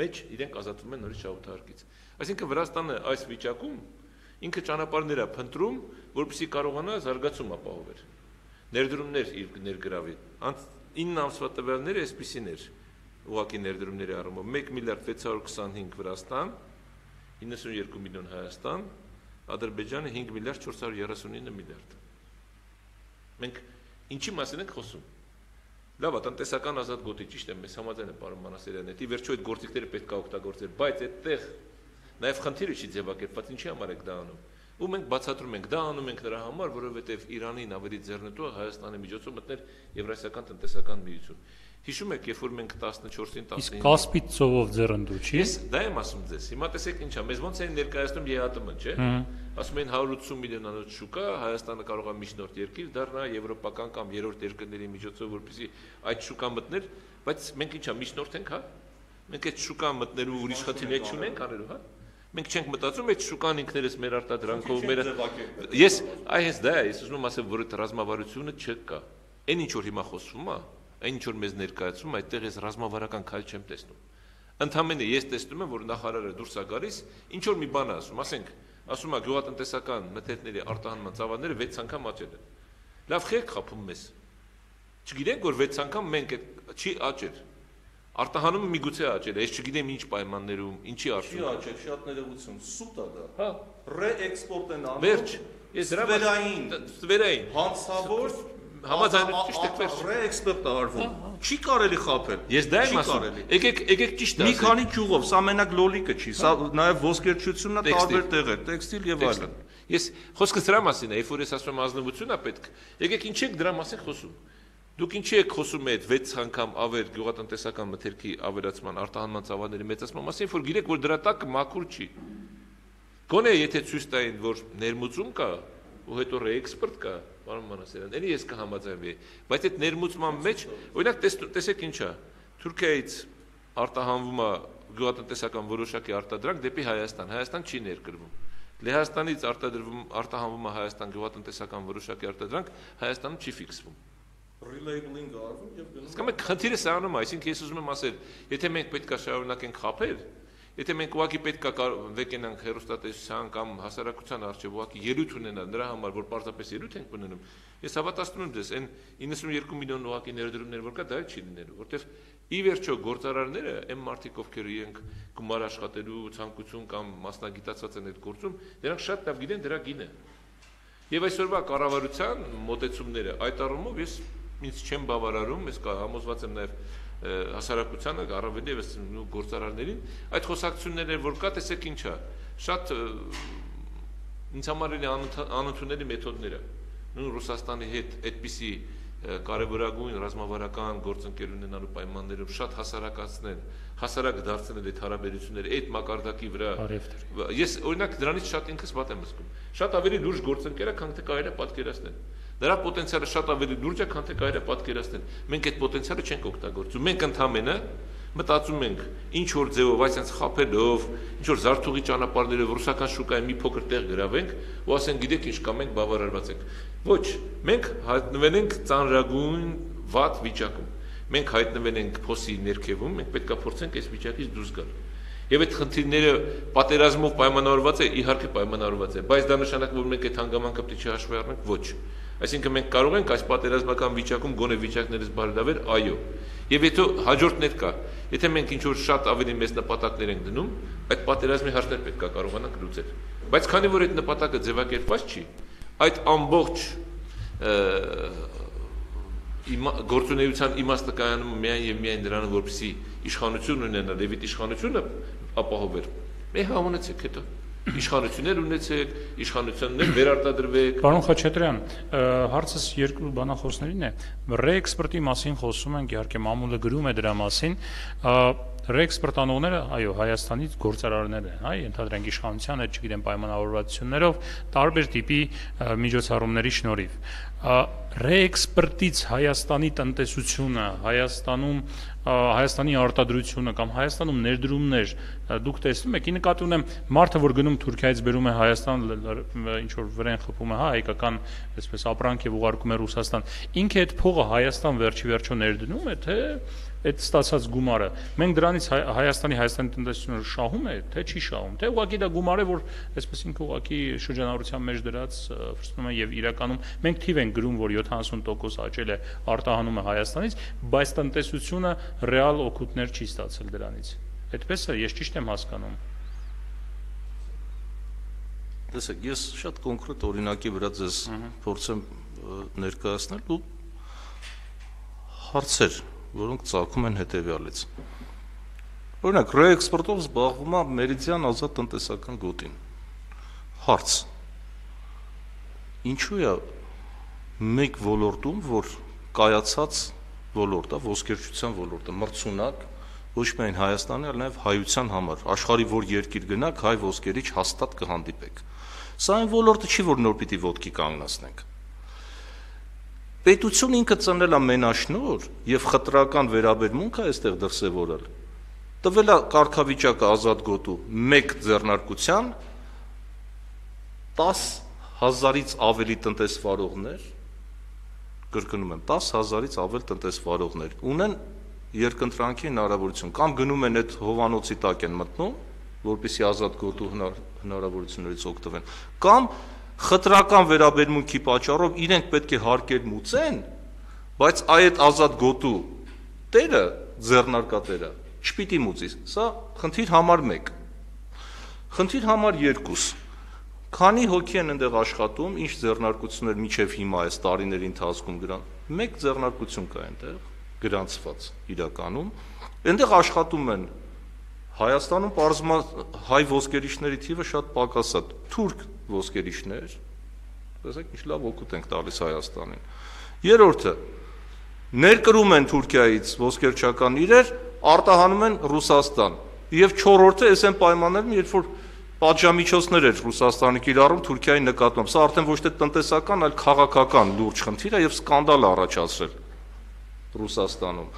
մեջ, իրենք ազատվում են նորից շահութահարկից։ Այսինքն Վրաստանը այս վիճակում ինքը ճանապարհներ է փնտրում, որպեսզի կարողանա զարգացում ապահովել։ Ներդրումներ իր ներգրավի։ Անց 9 ամսվա տվյալները այսպեսին էր ուղակի ներդրումների առումով. 1 միլիարդ 625 Վրաստան, 92 միլիոն Հայաստան, Ադրբեջանը 5 միլիարդ 439 միլիարդ։ Մենք ինչի մասին ենք խոսում։ Լավ է, տնտեսական ազատ գոտի ճիշտ է, մեզ համաձայն է պարոն Մանասերյանը, դի վերջո այդ գործիքները պետք է օգտագործել, բայց այդտեղ Նաև խնդիրը չի ձևակերպված, ինչի համար եք դա անում։ Ու մենք բացատրում ենք, դա անում ենք նրա համար, որովհետև Իրանին ավելի ձեռնտու է Հայաստանի միջոցով մտնել Եվրասիական տնտեսական միություն։ Հիշում եք, երբ որ մենք 14-ին 19 Իսկ Կասպից ծովով ձեռնտու չի։ Ես? Դա եմ ասում ձեզ։ Հիմա տեսեք ինչա, մեզ ոնց են ներկայացնում ԵԱՏՄ, չէ՞։ Ասում են 180 միլիոնանոց շուկա, Հայաստանը կարող է միջնորդ երկիր դառնա եվրոպական կամ երրորդ երկրների միջոցով, որպեսզի այդ շուկա մտներ, բայց մենք ինչա միջնորդ ենք, հա։ Մենք այդ շուկա մտնելու ուրիշ խնդիրներ չունենք անելու, հա։ Մենք չենք մտածում այդ շուկան ինքներս մեր արտադրանքով մեր Ես այ հենց դա է, ես ուզում եմ ասել, որ այդ ռազմավարությունը չկա։ Այն ինչ որ հիմա խոսվում է, այն ինչ որ մեզ ներկայացում, այդտեղ ես ռազմավարական քայլ չեմ տեսնում։ Ընդհանրապես ես տեսնում եմ, որ նախարարը դուրս է գալիս, ինչ որ մի բան ասում, ասենք, ասում է գյուղատնտեսական մթերքների արտահանման ծավալները 6 անգամ աճել են։ Լավ խեք խափում մեզ։ Չգիտենք, որ 6 անգամ մենք այդ չի աճել Արտահանումը միգուցե աճել է, ես չգիտեմ ինչ պայմաններում, ինչի արդյունքում։ Չի աճել, շատ ներողություն, սուտ է դա։ Հա, ռեէքսպորտ են անում։ Վերջ, ես դրա վերային, վերային։ հանցավոր համաձայն ճիշտ եք վերջ։ Ռեէքսպորտ է արվում։ Չի կարելի խափել։ Ես դա եմ ասում։ Եկեք, եկեք ճիշտ ասեմ։ Մի քանի ճյուղով, սա մենակ լոլիկը չի, սա նաև ոսկերչությունն է տարբեր տեղեր, տեքստիլ եւ այլն։ Ես խոսքը դրա մասին է, երբ որ ես ասում ազնվությունն է պետք։ Եկեք ինչ եք դրա մասին խոսում։ Դուք ինչի եք խոսում այդ 6 անգամ ավել գյուղատնտեսական մթերքի ավելացման արտահանման ծավալների մեծացման մասին, որ գիրեք, որ դրա տակ մաքուր չի։ Գոնե եթե ցույց տային, որ ներմուծում կա, ու հետո ռեէքսպորտ կա, պարոն Մանասերյան, ելի ես կհամաձայնվի, բայց այդ ներմուծման մեջ, օրինակ տեսեք ինչա, Թուրքիայից արտահանվում է գյուղատնտեսական որոշակի արտադրանք դեպի Հայաստան, Հայաստան չի ներկրվում։ Լեհաստանից արտադրվում արտահանվում է Հայաստան գյուղատնտեսական որոշակի արտադրանք, Հայաստանում չի ֆիքսվում relabeling արվում եւ գնում։ Իսկ մենք խնդիրը սանում է, այսինքն ես ուզում եմ ասել, եթե մենք պետք է շարունակենք խափել, եթե մենք ուղակի պետք է վեկենանք հերոստատեսության կամ հասարակության արժեվ ուղակի ելույթ ունենալ նրա համար, որ պարզապես ելույթ ենք ունենում, ես հավատացնում եմ դες, այն 92 միլիոն ուղակի ներդրումներ որ կա, դա չի լինելու, որտեվ ի վերջո գործարարները այն մարդիկ ովքեր իրենք գումար աշխատելու ցանկություն կամ մասնագիտացած են այդ գործում, նրանք շատ լավ գիտեն դրա գինը։ Եվ այսօրվա կառավարության մոտեցումները այդ առումով ես ինձ չեմ բավարարում, ես համոզված եմ նաև հասարակությանը, առավել եւս գործարարներին, այդ խոսակցությունները որ կա, տեսեք ինչա, շատ ինձ համար են անընդունելի մեթոդները։ Նույն Ռուսաստանի հետ այդպիսի կարևորագույն ռազմավարական գործընկեր ունենալու պայմաններում շատ հասարակացնել, հասարակ դարձնել այդ հարաբերությունները այդ մակարդակի վրա։ Ես օրինակ դրանից շատ ինքս վատ եմ զգում։ Շատ ավելի լուրջ գործընկեր է, քան թե կարելի է պատկերացնել։ Նրա պոտենցիալը շատ ավելի լուրջ է, քան թե կարելի է պատկերացնել։ Մենք այդ պոտենցիալը չենք օգտագործում։ Մենք ընդհանրապես մտածում ենք ինչ որ ձևով այսպես խափելով, ինչ որ զարթուղի ճանապարհներով ռուսական շուկայի մի փոքր տեղ գրավենք ու ասենք գիտեք ինչ կա մենք բավարարված ենք։ Ոչ, մենք հայտնվել ենք ծանրագույն վատ վիճակում։ մենք հայտնվել ենք փոսի ներքևում, մենք պետքա փորձենք այս վիճակից դուրս գալ։ Եվ այդ խնդիրները պատերազմով պայմանավորված է, իհարկե պայմանավորված է, բայց դա նշանակում որ մենք այդ հանգամանքը պետք է հաշվի առնենք, ոչ։ Այսինքն մենք կարող ենք այս պատերազմական վիճակում գոնե վիճակներից բարելավել, այո։ Եվ եթե հաջորդներ կա, եթե մենք ինչ որ շատ ավելի մեծ նպատակներ ենք դնում, այդ պատերազմի հարցներ պետք է կարողանանք լուծել։ Բայց քանի որ այդ նպատակը ձևակերպված չի, այդ ամբողջ գործունեության իմաստը կայանում միայն եւ միայն դրանում, որպեսի իշխանություն ունենալ եւ այդ իշխանությունը ապահոver։ Մեր համոնեցեք հետո իշխանություններ ունեցեք, իշխանություններ վերարտադրվեք։ Պարոն Խաչատրյան, հարցս երկու բանախոսներին է։ Ռեէքսպորտի մասին խոսում ենք, իհարկե մամուլը գրում է դրա մասին, ռեէքսպորտանողները, այո, Հայաստանից գործարարներ են, այ ընդհանրենք իշխանության հետ, չգիտեմ, պայմանավորվածություններով տարբեր տիպի միջոցառումների շնորհիվ ռեէքսպորտից Հայաստանի տնտեսությունը, Հայաստանում Հայաստանի արտադրությունը կամ Հայաստանում ներդրումներ դուք տեսնում եք, ի նկատի ունեմ մարդը, որ գնում Թուրքիայից բերում է Հայաստան, ինչ որ վրեն խփում է, հա, հայկական այսպես ապրանք եւ ուղարկում է Ռուսաստան, ինքը այդ փողը Հայաստան վերջի վերջո ներդնում է, թե այդ ստացած գումարը մենք դրանից Հայաստանի Հայաստանի տնտեսությունը շահում է թե չի շահում թե ուղղակի դա գումար է որ այսպես ինքը ուղղակի շրջանառության մեջ դրած ֆրստում է եւ իրականում մենք թիվ ենք գրում որ 70% աճել է արտահանումը Հայաստանից բայց տնտեսությունը ռեալ օգուտներ չի ստացել դրանից այդպես է ես ճիշտ եմ հասկանում Տեսեք, ես շատ կոնկրետ օրինակի վրա ձեզ փորձեմ ներկայացնել ու հարցեր որոնք ցակում են հետեւյալից։ Օրինակ, ռեէքսպորտով զբաղվում է Մերիդիան ազատ տնտեսական գոտին։ Հարց. Ինչու է մեկ ոլորտում, որ կայացած ոլորտ է, ոսկերչության ոլորտը, մրցունակ ոչ միայն Հայաստանի, այլ նաև հայության համար, աշխարի որ երկիր գնաք, հայ ոսկերիչ հաստատ կհանդիպեք։ Սա այն ոլորտը չի, որ նոր պիտի ոդկի կանգնացնենք Պետություն ինքը ծնել է մենաշնոր եւ խտրական վերաբերմունք է այստեղ դրսեւորել։ Տվել է կարգավիճակը ազատ գոտու 1 ձեռնարկության 10000-ից ավելի տնտեսվարողներ կրկնում եմ 10000-ից ավել տնտեսվարողներ ունեն երկընտրանքի հնարավորություն կամ գնում են այդ հովանոցի տակ են մտնում որպեսի ազատ գոտու հնարավորություններից օգտվեն կամ խտրական վերաբերմունքի պատճառով իրենք պետք է հարկեր մուծեն, բայց այդ ազատ գոտու տերը ձեռնարկատերը չպիտի մուծի։ Սա խնդիր համար 1։ Խնդիր համար 2։ Քանի հոգի են այնտեղ աշխատում, ինչ ձեռնարկություններ միջև հիմա այս տարիների ընթացքում գրան։ Մեկ ձեռնարկություն կա այնտեղ գրանցված իրականում։ Այնտեղ աշխատում են Հայաստանում բարձմա հայ ոսկերիչների թիվը շատ պակաս է։ Թուրք ոսկերիչներ, տեսեք ինչ լավ օգուտ ենք տալիս Հայաստանին։ Երրորդը ներկրում են Թուրքիայից ոսկերչական իրեր, արտահանում են Ռուսաստան։ Եվ չորրորդը էս են պայմաններում, երբ որ պատժամիջոցներ էր Ռուսաստանը կիրառում Թուրքիայի նկատմամբ։ Սա արդեն ոչ թե տնտեսական, այլ քաղաքական լուրջ խնդիր է եւ սկանդալ առաջացրել Ռուսաստանում։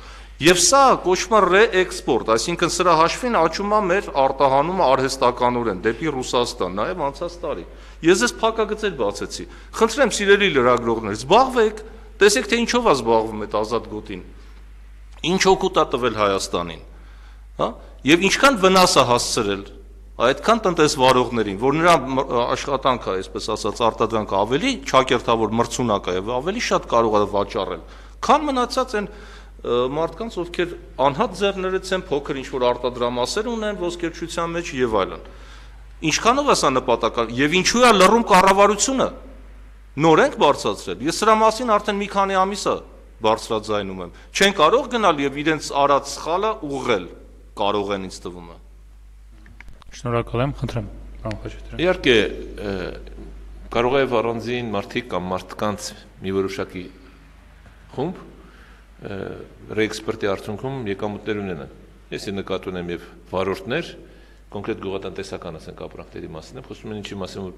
Եվ սա կոչվում է ռեէքսպորտ, այսինքն սրա հաշվին աճում է մեր արտահանումը արհեստականորեն դեպի Ռուսաստան, նաև անցած տարի։ Ես ես փակագծեր բացեցի։ Խնդրեմ սիրելի լրագրողներ, զբաղվեք, տեսեք թե ինչով է զբաղվում այդ ազատ գոտին։ Ինչ օգուտ է տվել Հայաստանին։ Հա? Եվ ինչքան վնաս է հասցրել այդքան տնտեսվարողներին, որ նրա աշխատանքը, այսպես ասած, արտադրանքը ավելի ճակերտավոր մրցունակ է ավելի շատ կարող է վաճառել, քան մնացած են մարդկանց, ովքեր անհատ ձեռներից են փոքր ինչ որ արտադրամասեր ունեն ոսկերչության մեջ եւ այլն։ Ինչքանով է սա նպատակալ եւ ինչու է լռում կառավարությունը։ Նոր ենք բարձրացրել։ Ես սրա մասին արդեն մի քանի ամիս է բարձրաձայնում եմ։ Չեն կարող գնալ եւ իրենց արած սխալը ուղղել։ Կարող են ինձ թվում է։ Շնորհակալ եմ, խնդրեմ, պարոն Խաչատրյան։ Իհարկե կարող է առանձին մարդիկ կամ մարդկանց մի որոշակի խումբ ռեէքսպորտի արդյունքում եկամուտներ ունենան։ Ես նկատի ունեմ եւ վարորդներ, կոնկրետ գյուղատնտեսական ասենք ապրանքների մասին եմ խոսում, ինչի մասին որ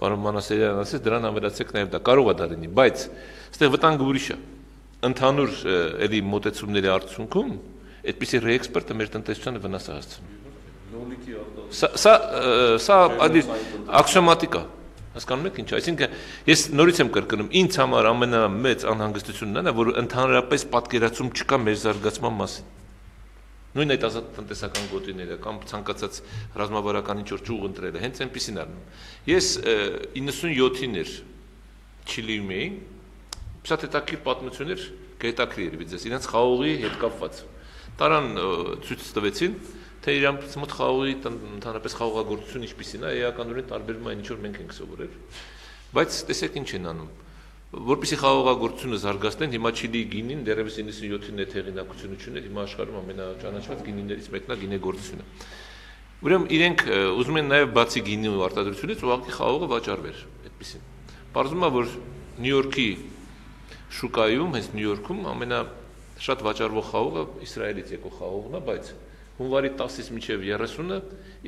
պարոն Մանասերյանն ասեց, դրան ավելացեք նաեւ դա կարող է դա լինի, բայց այստեղ վտանգը ուրիշ է։ Ընդհանուր էլի մոտեցումների արդյունքում այդպիսի ռեէքսպորտը մեր տնտեսությանը վնաս է հասցնում։ Սա սա սա ակսիոմատիկ է։ Հասկանում եք ինչ, այսինքն ես նորից եմ կրկնում, ինձ համար ամենամեծ անհանգստությունն է, որ ընդհանրապես պատկերացում չկա մեր զարգացման մասին նույն այդ ազատ տնտեսական գոտիները կամ ցանկացած ռազմավարական ինչ որ ճյուղ ընտրելը հենց այնպեսին առնում։ Ես 97-ին էր Չիլիում էի, շատ հետաքրքիր պատմություններ կհետաքրի երևի ձեզ, իրենց խաղողի հետ կապված։ Տարան ցույց տվեցին, թե իրանց մոտ խաղողի ընդհանրապես խաղողագործություն ինչպեսին է, էականորեն տարբերվում է ինչ որ մենք ենք սովորել։ Բայց տեսեք ինչ են անում որպեսի խաղողագործությունը զարգացնեն, հիմա Չիլիի գինին դեռևս 97-ին է հեղինակությունը ունի, հիմա աշխարհում ամենաճանաչված գինիներից մեկն է գինեգործությունը։ Ուրեմն իրենք ուզում են նաև բացի գինի ու արտադրությունից ուղղակի խաղողը վաճառվեր, այդպեսին։ Պարզվում է, որ Նյու Յորքի շուկայում, հենց Նյու Յորքում ամենա շատ վաճառվող խաղողը Իսրայելից եկող խաղողն է, բայց հունվարի 10-ից մինչև 30-ը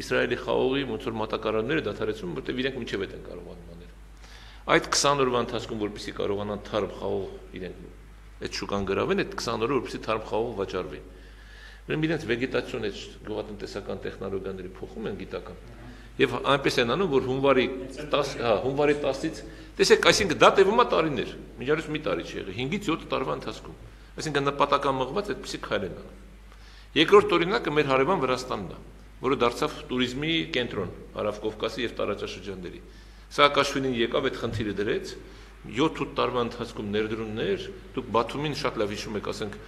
Իսրայելի խաղողի ոնց որ մատակարանները դադարեցում, որտեղ իրենք մինչև այդ են կարողանում անել։ Այդ 20 օրվա ընթացքում որպեսի կարողանան թարմ խաղող իրենք այդ շուկան գրավեն, այդ 20 օրը որպեսի թարմ խաղող վաճառվի։ Ուրեմն իրենց վեգետացիոն այդ գյուղատնտեսական տեխնոլոգիաների փոխում են գիտական։ Եվ այնպես են անում, որ հունվարի 10, հա, հունվարի 10-ից, տեսեք, այսինքն դա տևում է տարիներ։ Միջարից մի տարի չի եղել, 5-ից 7 տարվա ընթացքում։ Այսինքն նպատական մղված այդպեսի քայլ են անում։ Երկրորդ օրինակը մեր հարևան Վրաստանն է, որը դարձավ туриզմի կենտրոն Հարավ Կովկասի եւ տարածաշրջանների։ Սահակաշվինին եկավ այդ խնդիրը դրեց 7-8 տարվա ընթացքում ներդրումներ, դուք Բաթումին շատ լավ հիշում եք, ասենք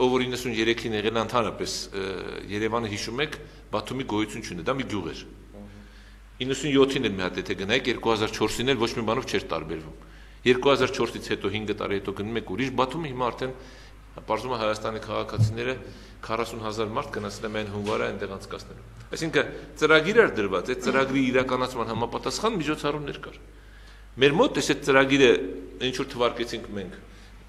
ով որ 93-ին եղել ընդհանրապես Երևանը հիշում եք, Բաթումի գոյություն չունի, դա մի գյուղ էր։ 97-ին էլ մի հատ եթե գնայեք 2004-ին էլ ոչ մի բանով չէր տարբերվում։ 2004-ից հետո 5 տարի հետո գնում եք ուրիշ Բաթումը հիմա արդեն Պարզվում է Հայաստանի քաղաքացիները 40000 մարդ գնացել են այն հունվարը այնտեղ անցկացնելու։ Այսինքն ծրագիր էր դրված, այդ ծրագրի իրականացման համապատասխան միջոցառումներ կար։ Մեր մոտ էս այդ ծրագիրը ինչ որ թվարկեցինք մենք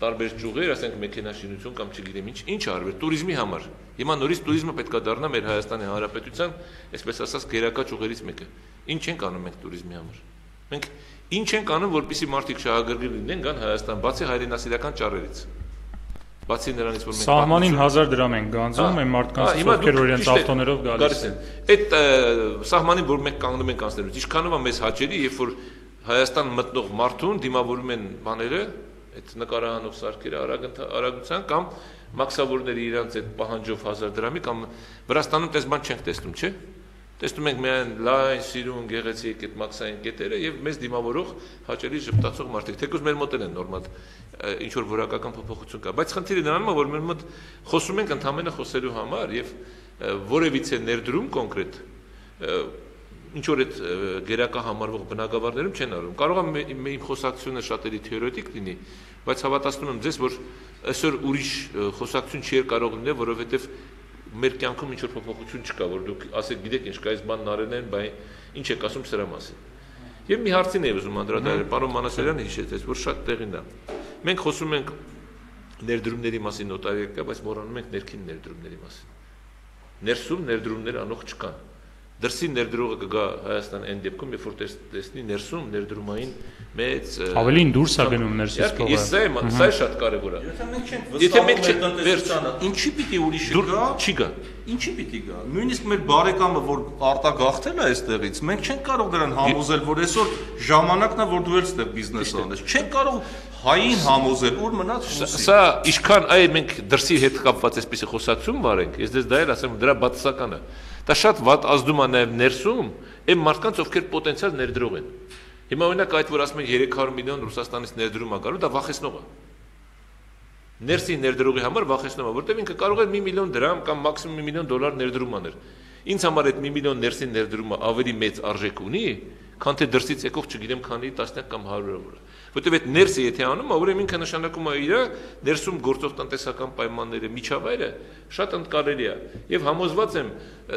տարբեր ճյուղեր, ասենք մեքենաշինություն կամ չգիտեմ ինչ, ինչ արվեր туриզմի համար։ Հիմա նորից туриզմը պետք է դառնա մեր Հայաստանի Հանրապետության, այսպես ասած, գերակա ճյուղերից մեկը։ Ինչ ենք անում մենք туриզմի համար։ Մենք ինչ ենք անում, որպեսզի մարդիկ շահագրգիռ լինեն, գան Հայաստան, բացի հայրենասիրական ճառերից։ Բացի նրանից, որ մենք սահմանին 1000 դրամ են գանձում այն մարդկանց, ովքեր որ իրենց ավտոներով գալիս են։ Այդ սահմանին, որ մենք կանգնում ենք անցնելուց, ինչքանով է մեզ հաճելի, երբ որ Հայաստան մտնող մարդուն դիմավորում են բաները, այդ նկարահանող սարքերը արագության կամ մաքսավորների իրանց այդ պահանջով 1000 դրամի կամ Վրաստանում տես բան չենք տեսնում, չէ՞ տեսնում ենք միայն լայն սիրուն գեղեցիկ այդ մաքսային կետերը եւ մեզ դիմավորող հաճելի ճպտացող մարդիկ թեկուզ մեր մոտ են նորմալ ինչ որ որակական փոփոխություն կա բայց խնդիրը նրանում է որ մեր մոտ խոսում ենք ընդհանրապես խոսելու համար եւ որևիցե ներդրում կոնկրետ ինչ որ այդ գերակա համարվող բնակավարներում չեն արվում կարող է իմ խոսակցությունը շատերի թեորետիկ լինի բայց հավատացնում եմ ձեզ որ այսօր ուրիշ խոսակցություն չի կարող լինել որովհետեւ մեր կյանքում ինչ որ փոփոխություն չկա, որ դուք ասեք, գիտեք ինչ կա այս բանն արել են, բայ ինչ եք ասում սրա մասին։ Եվ մի հարցին է ուզում անդրադառնալ, պարոն Մանասարյանը հիշեց, որ շատ տեղին է։ Մենք խոսում ենք ներդրումների մասին նոտարիակա, բայց մոռանում ենք ներքին ներդրումների մասին։ Ներսում ներդրումներ անող չկան դրսի ներդրողը կգա Հայաստան այն դեպքում, երբ որ տեսնի ներսում ներդրումային մեծ ավելին դուրս է գնում ներսից կողմը։ Ես սա եմ, սա է շատ կարևոր է։ Եթե մենք չենք վստահում տնտեսությանը, ինչի պիտի ուրիշը գա։ Չի գա։ Ինչի պիտի գա։ Նույնիսկ մեր բարեկամը, որ արտագաղթել է այստեղից, մենք չենք կարող դրան համոզել, որ այսօր ժամանակն է, որ դու էլ այստեղ բիզնես անես։ Չենք կարող հային համոզել, ուր մնաց ռուսի։ Սա ինչքան այ մենք դրսի հետ կապված այսպեսի խոսակցություն վարենք, ես դες դա էլ ասեմ, դրա բացասականը։ Դա շատ վատ ազդում է նաև ներսում այն մարդկանց, ովքեր պոտենցիալ ներդրող են։ Հիմա օրինակ այդ որ ասում են 300 միլիոն Ռուսաստանից ներդրում ա գալու, դա վախեցնող է։ Ներսի ներդրողի համար վախեցնում է, որտեղ ինքը կարող է 1 միլիոն դրամ կամ մաքսիմում 1 միլիոն դոլար ներդրում անել։ Ինչ համար այդ 1 միլիոն ներսին ներդրումը ավելի մեծ արժեք ունի, քան թե դրսից եկող, չգիտեմ, քանի տասնյակ կամ 100-ը որտեվ այդ ներսը եթե անում է, ուրեմն ինքը նշանակում է իր ներսում գործող տնտեսական պայմանները, միջավայրը շատ ընկալելի է։ Եվ համոզված եմ,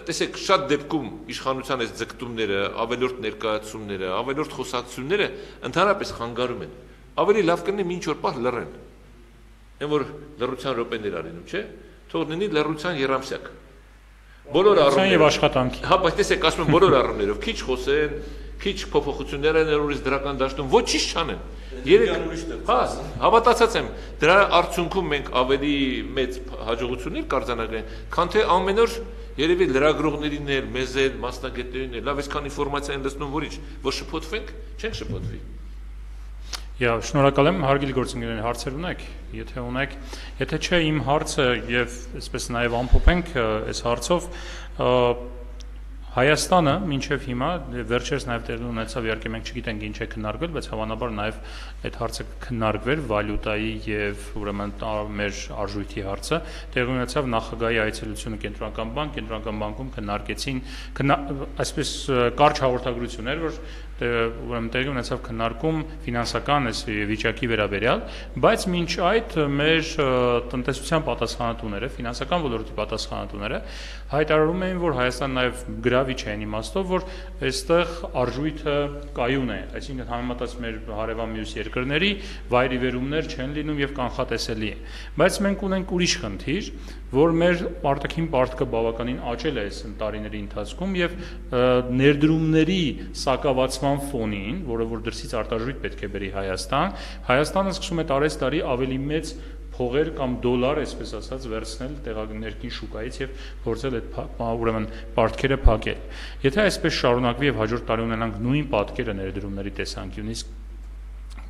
տեսեք, շատ դեպքում իշխանության այս ձգտումները, ավելորդ ներկայացումները, ավելորդ խոսակցությունները ընդհանրապես խանգարում են։ Ավելի լավ կլինի ինչ որ պահ լռեն։ Այն որ լռության րոպեներ արինում, չէ՞։ Թող լինի լռության երամսյակ։ Բոլոր առումներով եւ աշխատանքի։ Հա, բայց տեսեք, ասում եմ բոլոր առումներով, քիչ խոսեն, քիչ փոփոխություններ են ներորից դրական դաշտում, ոչինչ չանեն։ Երեք հա, հավատացած եմ, դրա արդյունքում մենք ավելի մեծ հաջողություններ կարձանագրենք, քան թե ամեն օր Երևի լրագրողներին էլ, մեզ էլ, մասնագետներին էլ լավ այսքան ինֆորմացիա են լցնում, որ ինչ, որ շփոթվենք, չենք շփոթվի։ Յա, շնորհակալ եմ, հարգելի գործընկերներ, հարցեր ունեք։ Եթե ունեք, եթե չէ, իմ հարցը եւ այսպես նաեւ ամփոփենք այս հարցով, Հայաստանը մինչև հիմա վերջերս նաև տեղի ունեցավ, իհարկե մենք չգիտենք ինչ է քննարկվել, բայց հավանաբար նաև այդ հարցը քննարկվեր վալյուտայի եւ ուրեմն մեր արժույթի հարցը տեղի ունեցավ նախագահի այցելությունը կենտրոնական բանկ, կենտրոնական բանկում քննարկեցին այսպես կարճ հաղորդագրություններ, որ ուրեմն տեղի ունեցավ քննարկում ֆինանսական այս վիճակի վերաբերյալ, բայց մինչ այդ մեր տնտեսության պատասխանատուները, ֆինանսական ոլորտի պատասխանատուները հայտարարում էին, որ Հայաստան նաև գրավիչ է այն իմաստով, որ այստեղ արժույթը կայուն է, այսինքն համեմատած մեր հարևան մյուս երկրների վայրի վերումներ չեն լինում եւ կանխատեսելի է։ Բայց մենք ունենք ուրիշ խնդիր, որ մեր արտաքին պարտքը բավականին աճել է այս տարիների ընթացքում եւ ներդրումների սակավացման ֆոնին, որը որ դրսից արտարժույթ պետք է բերի Հայաստան, Հայաստանը սկսում է տարես տարի ավելի մեծ փողեր կամ դոլար, այսպես ասած, վերցնել տեղագներքին շուկայից եւ փորձել այդ ուրեմն պարտքերը փակել։ Եթե այսպես շարունակվի եւ հաջորդ տարի ունենանք նույն պատկերը ներդրումների տեսանկյունից,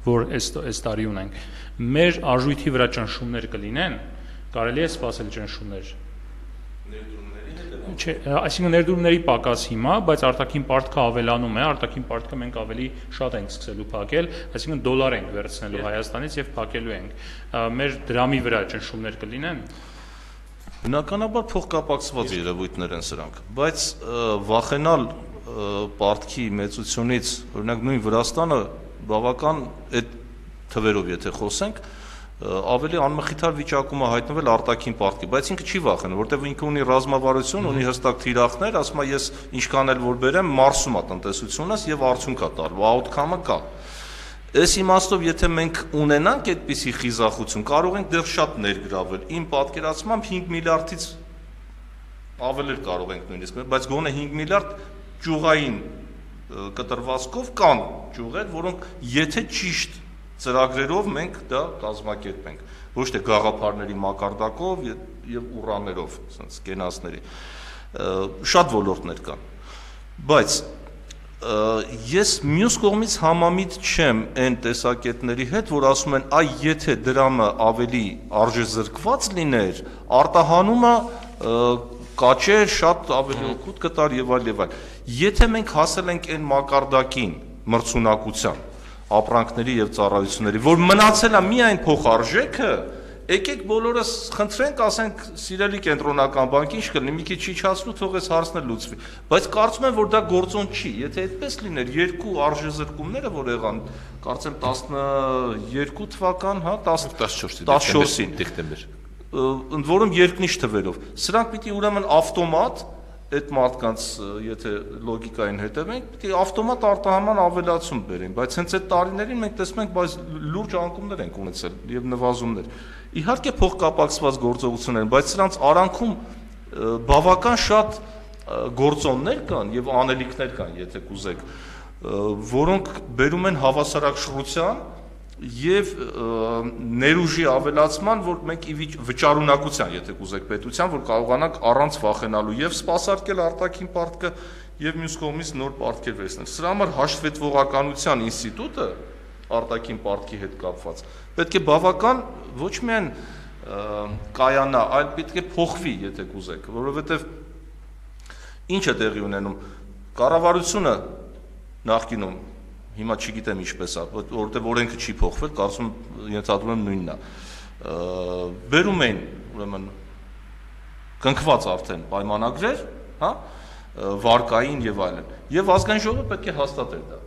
որ այս այս տարի ունենք, մեր արժույթի վրա ճնշումներ կլինեն, կարելի է սпасել ճնշումներ։ Չէ, այսինքն ներդրումների պակաս հիմա, բայց արտաքին պարտքը ավելանում է, արտաքին պարտքը մենք ավելի շատ ենք սկսելու փակել, այսինքն դոլար ենք վերցնելու Հայաստանից եւ փակելու ենք։ Մեր դրամի վրա ճնշումներ կլինեն։ Բնականաբար փոխկապակցված երևույթներ են սրանք, բայց վախենալ պարտքի մեծությունից, օրինակ նույն Վրաստանը բավական այդ թվերով եթե խոսենք, ավելի անմխիթար վիճակում է հայտնվել արտաքին պարտքի, բայց ինքը չի վախենում, որտեղ ինքը ունի ռազմավարություն, ունի հստակ թիրախներ, ասում է ես ինչքան էլ որ բերեմ, մարսում է տնտեսությունս եւ արդյունք է տալու, outcome-ը կա։ Այս իմաստով, եթե մենք ունենանք այդպիսի խիզախություն, կարող ենք դեռ շատ ներգրավել։ Իմ պատկերացմամբ 5 միլիարդից ավել էլ կարող ենք նույնիսկ, բայց գոնե 5 միլիարդ ճյուղային կտրվածքով կան ճյուղեր, որոնք եթե ճիշտ ծրագրերով մենք դա կազմակերպենք ոչ թե գաղափարների մակարդակով եւ ուրաներով ասենց կենասների շատ ոլորտներ կան բայց ես մյուս կողմից համամիտ չեմ այն տեսակետների հետ, որ ասում են, այ եթե դրամը ավելի արժեզրկված լիներ, արտահանումը կաչեր շատ ավելի օգուտ կտար եւ այլ եւ այլ։ Եթե մենք հասել ենք այն մակարդակին մրցունակության, ապրանքների եւ ծառայությունների, որ մնացել է միայն փոխարժեքը, եկեք բոլորս խնդրենք, ասենք, սիրելի կենտրոնական բանկի ինչ կլինի, մի քիչ իջացնու, թող այս հարցն էլ լուծվի։ Բայց կարծում եմ, որ դա գործոն չի։ Եթե այդպես լիներ, երկու արժեզրկումները, որ եղան, կարծեմ 12 թվական, հա, 10 14-ին, 14-ին դեկտեմբեր ընդ որում երկնիշ թվերով։ Սրանք պիտի ուրեմն ավտոմատ այդ մարդկանց եթե լոգիկային հետևենք, պիտի ավտոմատ արտահանման ավելացում բերեն, բայց հենց այդ տարիներին մենք տեսնում ենք, բայց լուրջ անկումներ ենք ունեցել եւ նվազումներ։ Իհարկե փոխկապակցված գործողություններ են, բայց սրանց արանքում բավական շատ գործոններ կան եւ անելիքներ կան, եթե կուզեք, որոնք բերում են հավասարակշռության եւ ներուժի ավելացման, որ մենք ի վճարունակության, եթե կուզեք պետության, որ կարողանանք առանց վախենալու եւ սпасարկել արտաքին պարտքը եւ մյուս կողմից նոր պարտքեր վերցնել։ Սրա համար հաշվետվողականության ինստիտուտը արտաքին պարտքի հետ կապված պետք է բավական ոչ միայն կայանա, այլ պետք է փոխվի, եթե կուզեք, որովհետեւ ինչ է տեղի ունենում կառավարությունը նախկինում հիմա չգիտեմ ինչպես է, որովհետև օրենքը չի փոխվել, կարծում ենթադրում եմ նույնն է։ Բերում էին, ուրեմն կնքված արդեն պայմանագրեր, հա, վարկային եւ այլն։ Եվ ազգային ժողովը պետք է հաստատեր դա։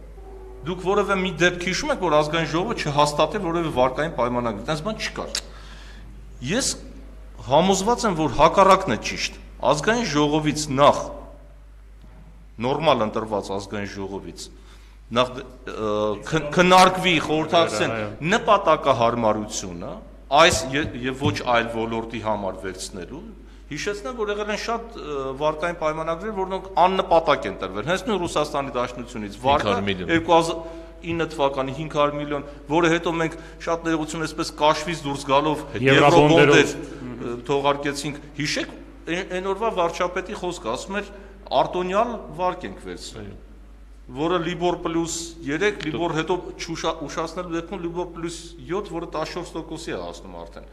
Դուք որևէ մի դեպք հիշում եք, որ ազգային ժողովը չհաստատել որևէ վարկային պայմանագրեր, այնպես բան չկար։ Ես համոզված եմ, որ հակառակն է ճիշտ։ Ազգային ժողովից նախ նորմալ ընտրված ազգային ժողովից նախ քննարկվի խորհրդակցեն նպատակահարմարությունը այս եւ ոչ այլ ոլորտի համար վերցնելու հիշեցնեմ որ եղել են շատ վարկային պայմանագրեր որոնք աննպատակ են տրվել հենց նույն Ռուսաստանի Դաշնությունից վարկը 2009 թվականի 500 միլիոն, որը հետո մենք շատ ներողություն այսպես կաշվից դուրս գալով եվրոբոնդեր թողարկեցինք։ Հիշեք, այն օրվա վարչապետի խոսքը ասում էր արտոնյալ վարկ ենք վերցրել որը Libor +3, Libor հետո ուշացնելու դեպքում Libor +7, որը 14%-ի է հասնում արդեն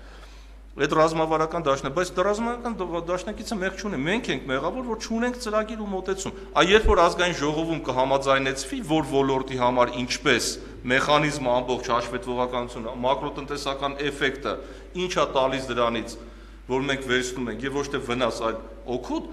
այդ ռազմավարական դաշնը, բայց դա ռազմական դաշնակիցը մեղ չունի։ Մենք ենք մեղավոր, որ չունենք ծրագիր ու մոտեցում։ Այ երբ որ ազգային ժողովում կհամաձայնեցվի, որ ոլորտի համար ինչպես մեխանիզմը ամբողջ հաշվետվողականությունը, մակրոտնտեսական էֆեկտը ինչա տալիս դրանից, որ մենք վերցնում ենք եւ ոչ թե վնաս, այլ օգուտ,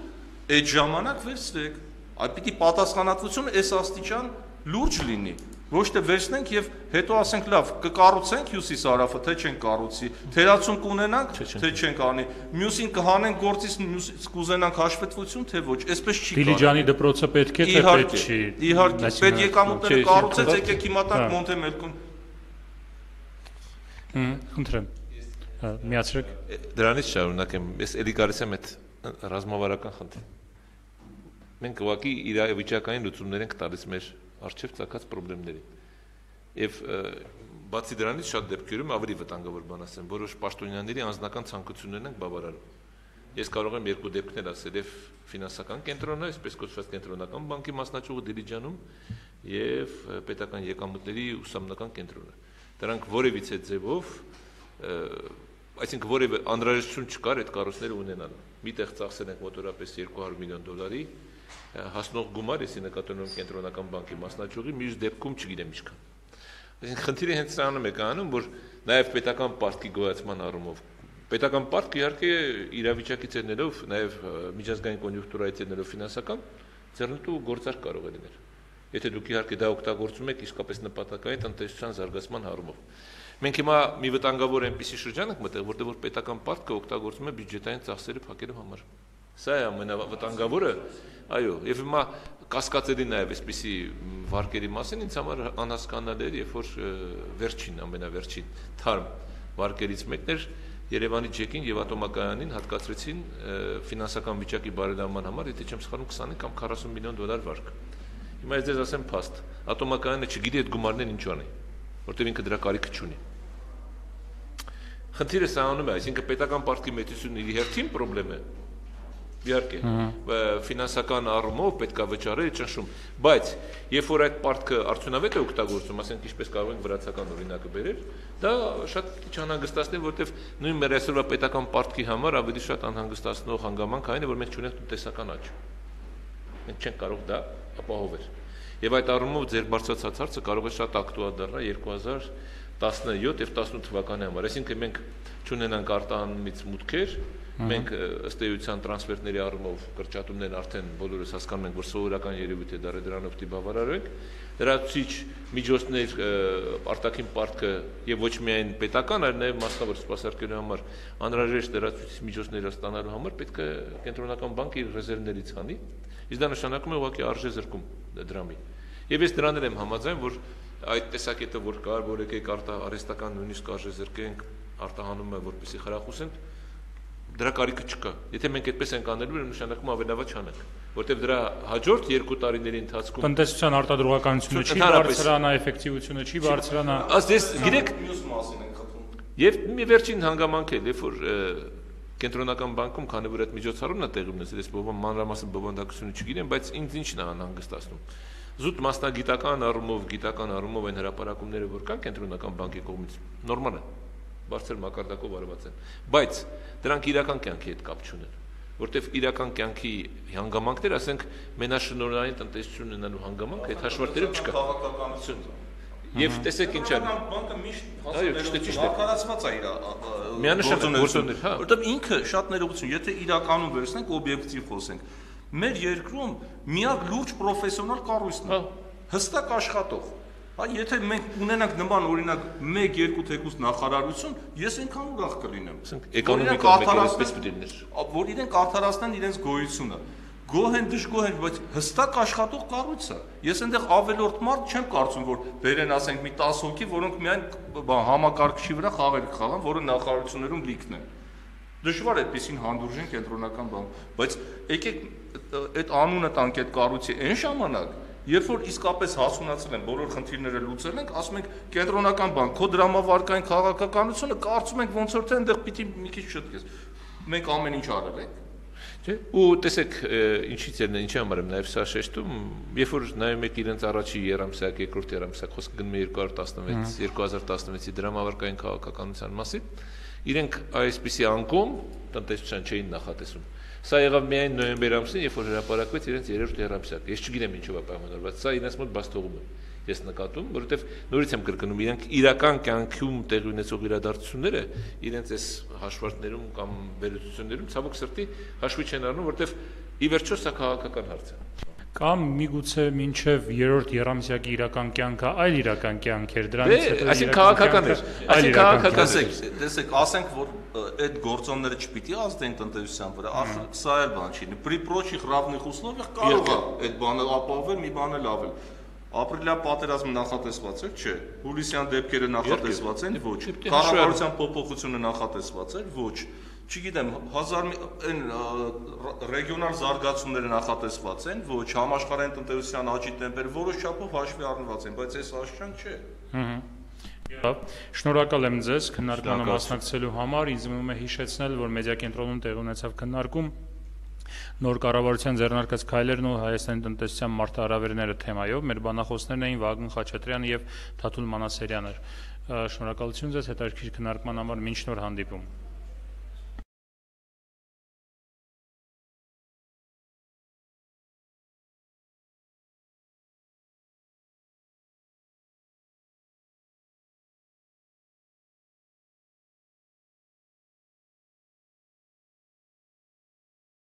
այդ ժամանակ վերցրեք։ Այ պիտի պատասխանատվությունը այս աստիճան լուրջ լինի ոչ թե վերցնենք եւ հետո ասենք լավ կկառուցենք հյուսիս հարավը թե չենք կառուցի թերացում կունենանք թե չենք անի մյուսին կհանենք գործից մյուսից կուզենանք հաշվետվություն թե ոչ այսպես չի կարող Դիլիջանի դպրոցը պետք է թե պետք չի իհարկե պետ եկամուտները կառուցեց եկեք իմատանք Մոնտե Մելկոն Հմ խնդրեմ միացրեք դրանից շարունակեմ ես էլի գալիս եմ այդ ռազմավարական խնդրին մենք ուղղակի իրավիճակային լուծումներ ենք տալիս մեր արժև ցակած խնդիրների։ Եվ բացի դրանից շատ դեպքերում ավելի վտանգավոր բան ասեմ, որոշ պաշտոնյաների անձնական ցանկություններն են բավարարում։ Ես կարող եմ երկու դեպքներ ասել, եւ ֆինանսական կենտրոնը, այսպես կոչված կենտրոնական բանկի մասնաճյուղը Դիլիջանում եւ պետական եկամուտների ուսումնական կենտրոնը։ Դրանք որևիցե ձևով այսինքն որևէ անհրաժեշտություն չկար այդ կառույցները ունենալու։ Միտեղ ծախսել ենք մոտորապես 200 միլիոն դոլարի, հասնող գումար, եսի նկատում կենտրոնական բանկի մասնաճյուղի, միշտ դեպքում չգիտեմ ինչքան։ Այսինքն խնդիրը հենց սրանում է կանում, որ նաև պետական պարտքի գոյացման առումով պետական պարտք իհարկե իրավիճակից ելնելով, նաև միջազգային կոնյունկտուրայից ելնելով ֆինանսական ձեռնտու գործարք կարող է լինել։ Եթե դուք իհարկե դա օգտագործում եք իսկապես նպատակային տնտեսության զարգացման առումով։ Մենք հիմա մի վտանգավոր այնպիսի շրջան ենք մտել, որտեղ որ պետական պարտքը օգտագործում է բյուջետային ծախսերը փակելու համար։ Սա է ամենավտանգավորը, այո, եւ հիմա կասկածելի նաեւ այսպիսի վարկերի մասին ինձ համար անհասկանալի էր, երբ որ վերջին, ամենավերջին թարմ վարկերից մեկն էր Երևանի ջեկին եւ ատոմակայանին հատկացրեցին ֆինանսական վիճակի բարելավման համար, եթե չեմ սխալվում 25 կամ 40 միլիոն դոլար վարկ։ Հիմա ես ձեզ ասեմ փաստ, ատոմակայանը չգիտի այդ գումարներն ինչ անի, որտեղ ինքը դրա կարիքը չունի։ Խնդիրը սահանում է, այսինքն պետական պարտքի մեծությունն իր հերթին խնդրեմ է, իհարկե ֆինանսական առումով պետքա վճարել ճնշում բայց երբ որ այդ պարտքը արդյունավետ է օգտագործում ասենք ինչպես կարող ենք վրացական օրինակը բերել դա շատ քիչ անհանգստացնի որովհետև նույն մեր այսօրվա պետական պարտքի համար ավելի շատ անհանգստացնող հանգամանք այն է որ մենք չունենք տնտեսական աճ մենք չենք կարող դա ապահովել եւ այդ առումով ձեր բարձրացած հարցը կարող է շատ ակտուալ դառնալ 2017 եւ 18 թվականի համար այսինքն մենք չունենանք արտահանումից մուտքեր Մենք ըստ էության տրանսֆերտների առումով կրճատումներն արդեն բոլորս հասկանում ենք, որ սովորական երևույթ է դա դրանով պիտի բավարարենք։ Լրացուցիչ միջոցներ արտաքին պարտքը եւ ոչ միայն պետական, այլ նաեւ մասնավոր սպասարկելու համար անհրաժեշտ լրացուցիչ միջոցները ստանալու համար պետք է կենտրոնական բանկը իր ռեզերվներից հանի։ Իսկ դա նշանակում է ուղղակի արժե զրկում դրամի։ Եվ ես դրանել եմ համաձայն, որ այդ տեսակետը որ կար, որ եկեք արտա արհեստական նույնիսկ արժե զրկենք արտահանումը, որպեսի խրախուսենք, դրա կարիքը չկա։ Եթե մենք այդպես ենք անելու, նշանակում ավելավա չանենք, որտեղ դրա հաջորդ 2 տարիների ընթացքում տնտեսության արտադրողականությունը չի բարձրանա, էֆեկտիվությունը չի բարձրանա։ Ըստ ես, գիտեք, մյուս մասին ենք խփում։ Եվ մի վերջին հանգամանք է, երբ որ կենտրոնական բանկում, քանի որ այդ միջոցառումն է տեղի ունեցել, ես բովան մանրամասն բովանդակությունը չգիտեմ, բայց ինձ ինչն է անհանգստացնում։ Զուտ մասնագիտական առումով, գիտական առումով այն հրաապարակումները, որ կան կենտրոնական բանկի կողմից, նորմալ է բարձր մակարդակով արված են բայց դրանք իրական կյանքի հետ կապ չունեն որտեվ իրական կյանքի հանգամանքներ, ասենք մենաշնորհային տնտեսություն ունենալու հանգամանք այդ հաշվարկներում չկա քաղաքականություն Եվ տեսեք ինչ է։ Բանկը միշտ հակարացված է իր գործոններ, հա։ Որտեվ ինքը շատ ներողություն, եթե իրականում վերցնենք օբյեկտիվ խոսենք, մեր երկրում միակ լուրջ պրոֆեսիոնալ կառույցն է։ Հստակ աշխատող Հա եթե մենք ունենանք նման օրինակ 1-2 թեկուս նախարարություն, ես այնքան ուրախ կլինեմ։ Էկոնոմիկան մեկ պիտի լիներ։ Որ իրենք արդարացնեն իրենց գոյությունը։ Գոհ են դժգոհ են, բայց հստակ աշխատող կառույց է։ Ես այնտեղ ավելորդ մարդ չեմ կարծում, որ բերեն ասենք մի 10 հոգի, որոնք միայն համակարգչի վրա խաղեր կխաղան, որը նախարարություններում լիքն է։ Դժվար է այդպեսին հանդուրժեն կենտրոնական բան, բայց եկեք այդ անունը տանք այդ կառույցի այն ժամանակ, Երբ որ իսկապես հասունացել են բոլոր խնդիրները լուծել ենք, ասում ենք կենտրոնական բան, քո դրամավարկային քաղաքականությունը կարծում ենք ոնց որ թե այնտեղ պիտի մի քիչ շտկես։ Մենք ամեն ինչ արել ենք։ Չէ՞։ Ու տեսեք, ինչից է, ինչի համար եմ նաև սա շեշտում, երբ որ նայում եք իրենց առաջի երամսյակ, երկրորդ երամսյակ, խոսքը գնում է 216 2016-ի դրամավարկային քաղաքականության մասին, իրենք այսպիսի անկում տնտեսության չէին նախատեսում։ Սա եղավ միայն նոյեմբեր ամսին, երբ որ հրապարակվեց իրենց երրորդ երամսյակ։ Ես չգիտեմ ինչով է պայմանավորված, սա իրենց մոտ բաց թողում է ես նկատում, որովհետև նորից եմ կրկնում, իրենք իրական կյանքում տեղի ունեցող իրադարձությունները իրենց այս հաշվարկներում կամ վերլուծություններում ցավոք սրտի հաշվի չեն առնում, որովհետև ի վերջո սա քաղաքական հարց է կամ միգուցե մինչև երրորդ երամսյակի իրական կյանքը այլ իրական կյանք էր դրանից հետո այսինքն քաղաքական էր այսինքն քաղաքական տեսեք տեսեք ասենք որ այդ գործոնները չպիտի ազդեն տնտեսության վրա ասել սա էլ բան չի при прочих равных условиях կարող է այդ բանը ապահովել մի բանը լավել Ապրիլյան պատերազմը նախատեսված է, չէ։ Հուլիսյան դեպքերը նախատեսված են, ոչ։ Կառավարության փոփոխությունը նախատեսված է, ոչ չգիտեմ, 1000 այն ռեգիոնալ զարգացումները նախատեսված են, ոչ, համաշխարհային տնտեսության աճի տեմպերը որոշ չափով հաշվի առնված են, բայց այս աշխան չէ։ Հհ։ Շնորհակալ եմ ձեզ քննարկմանը մասնակցելու համար։ Ինձ մնում է հիշեցնել, որ մեդիա կենտրոնում տեղ ունեցավ քննարկում նոր կառավարության ձեռնարկած քայլերն ու Հայաստանի տնտեսության մարտահրավերները թեմայով մեր բանախոսներն էին Վագն Խաչատրյանը եւ Թաթուլ Մանասերյանը։ Շնորհակալություն ձեզ հետաքրքիր քննարկման համար, ոչ նոր հանդիպում։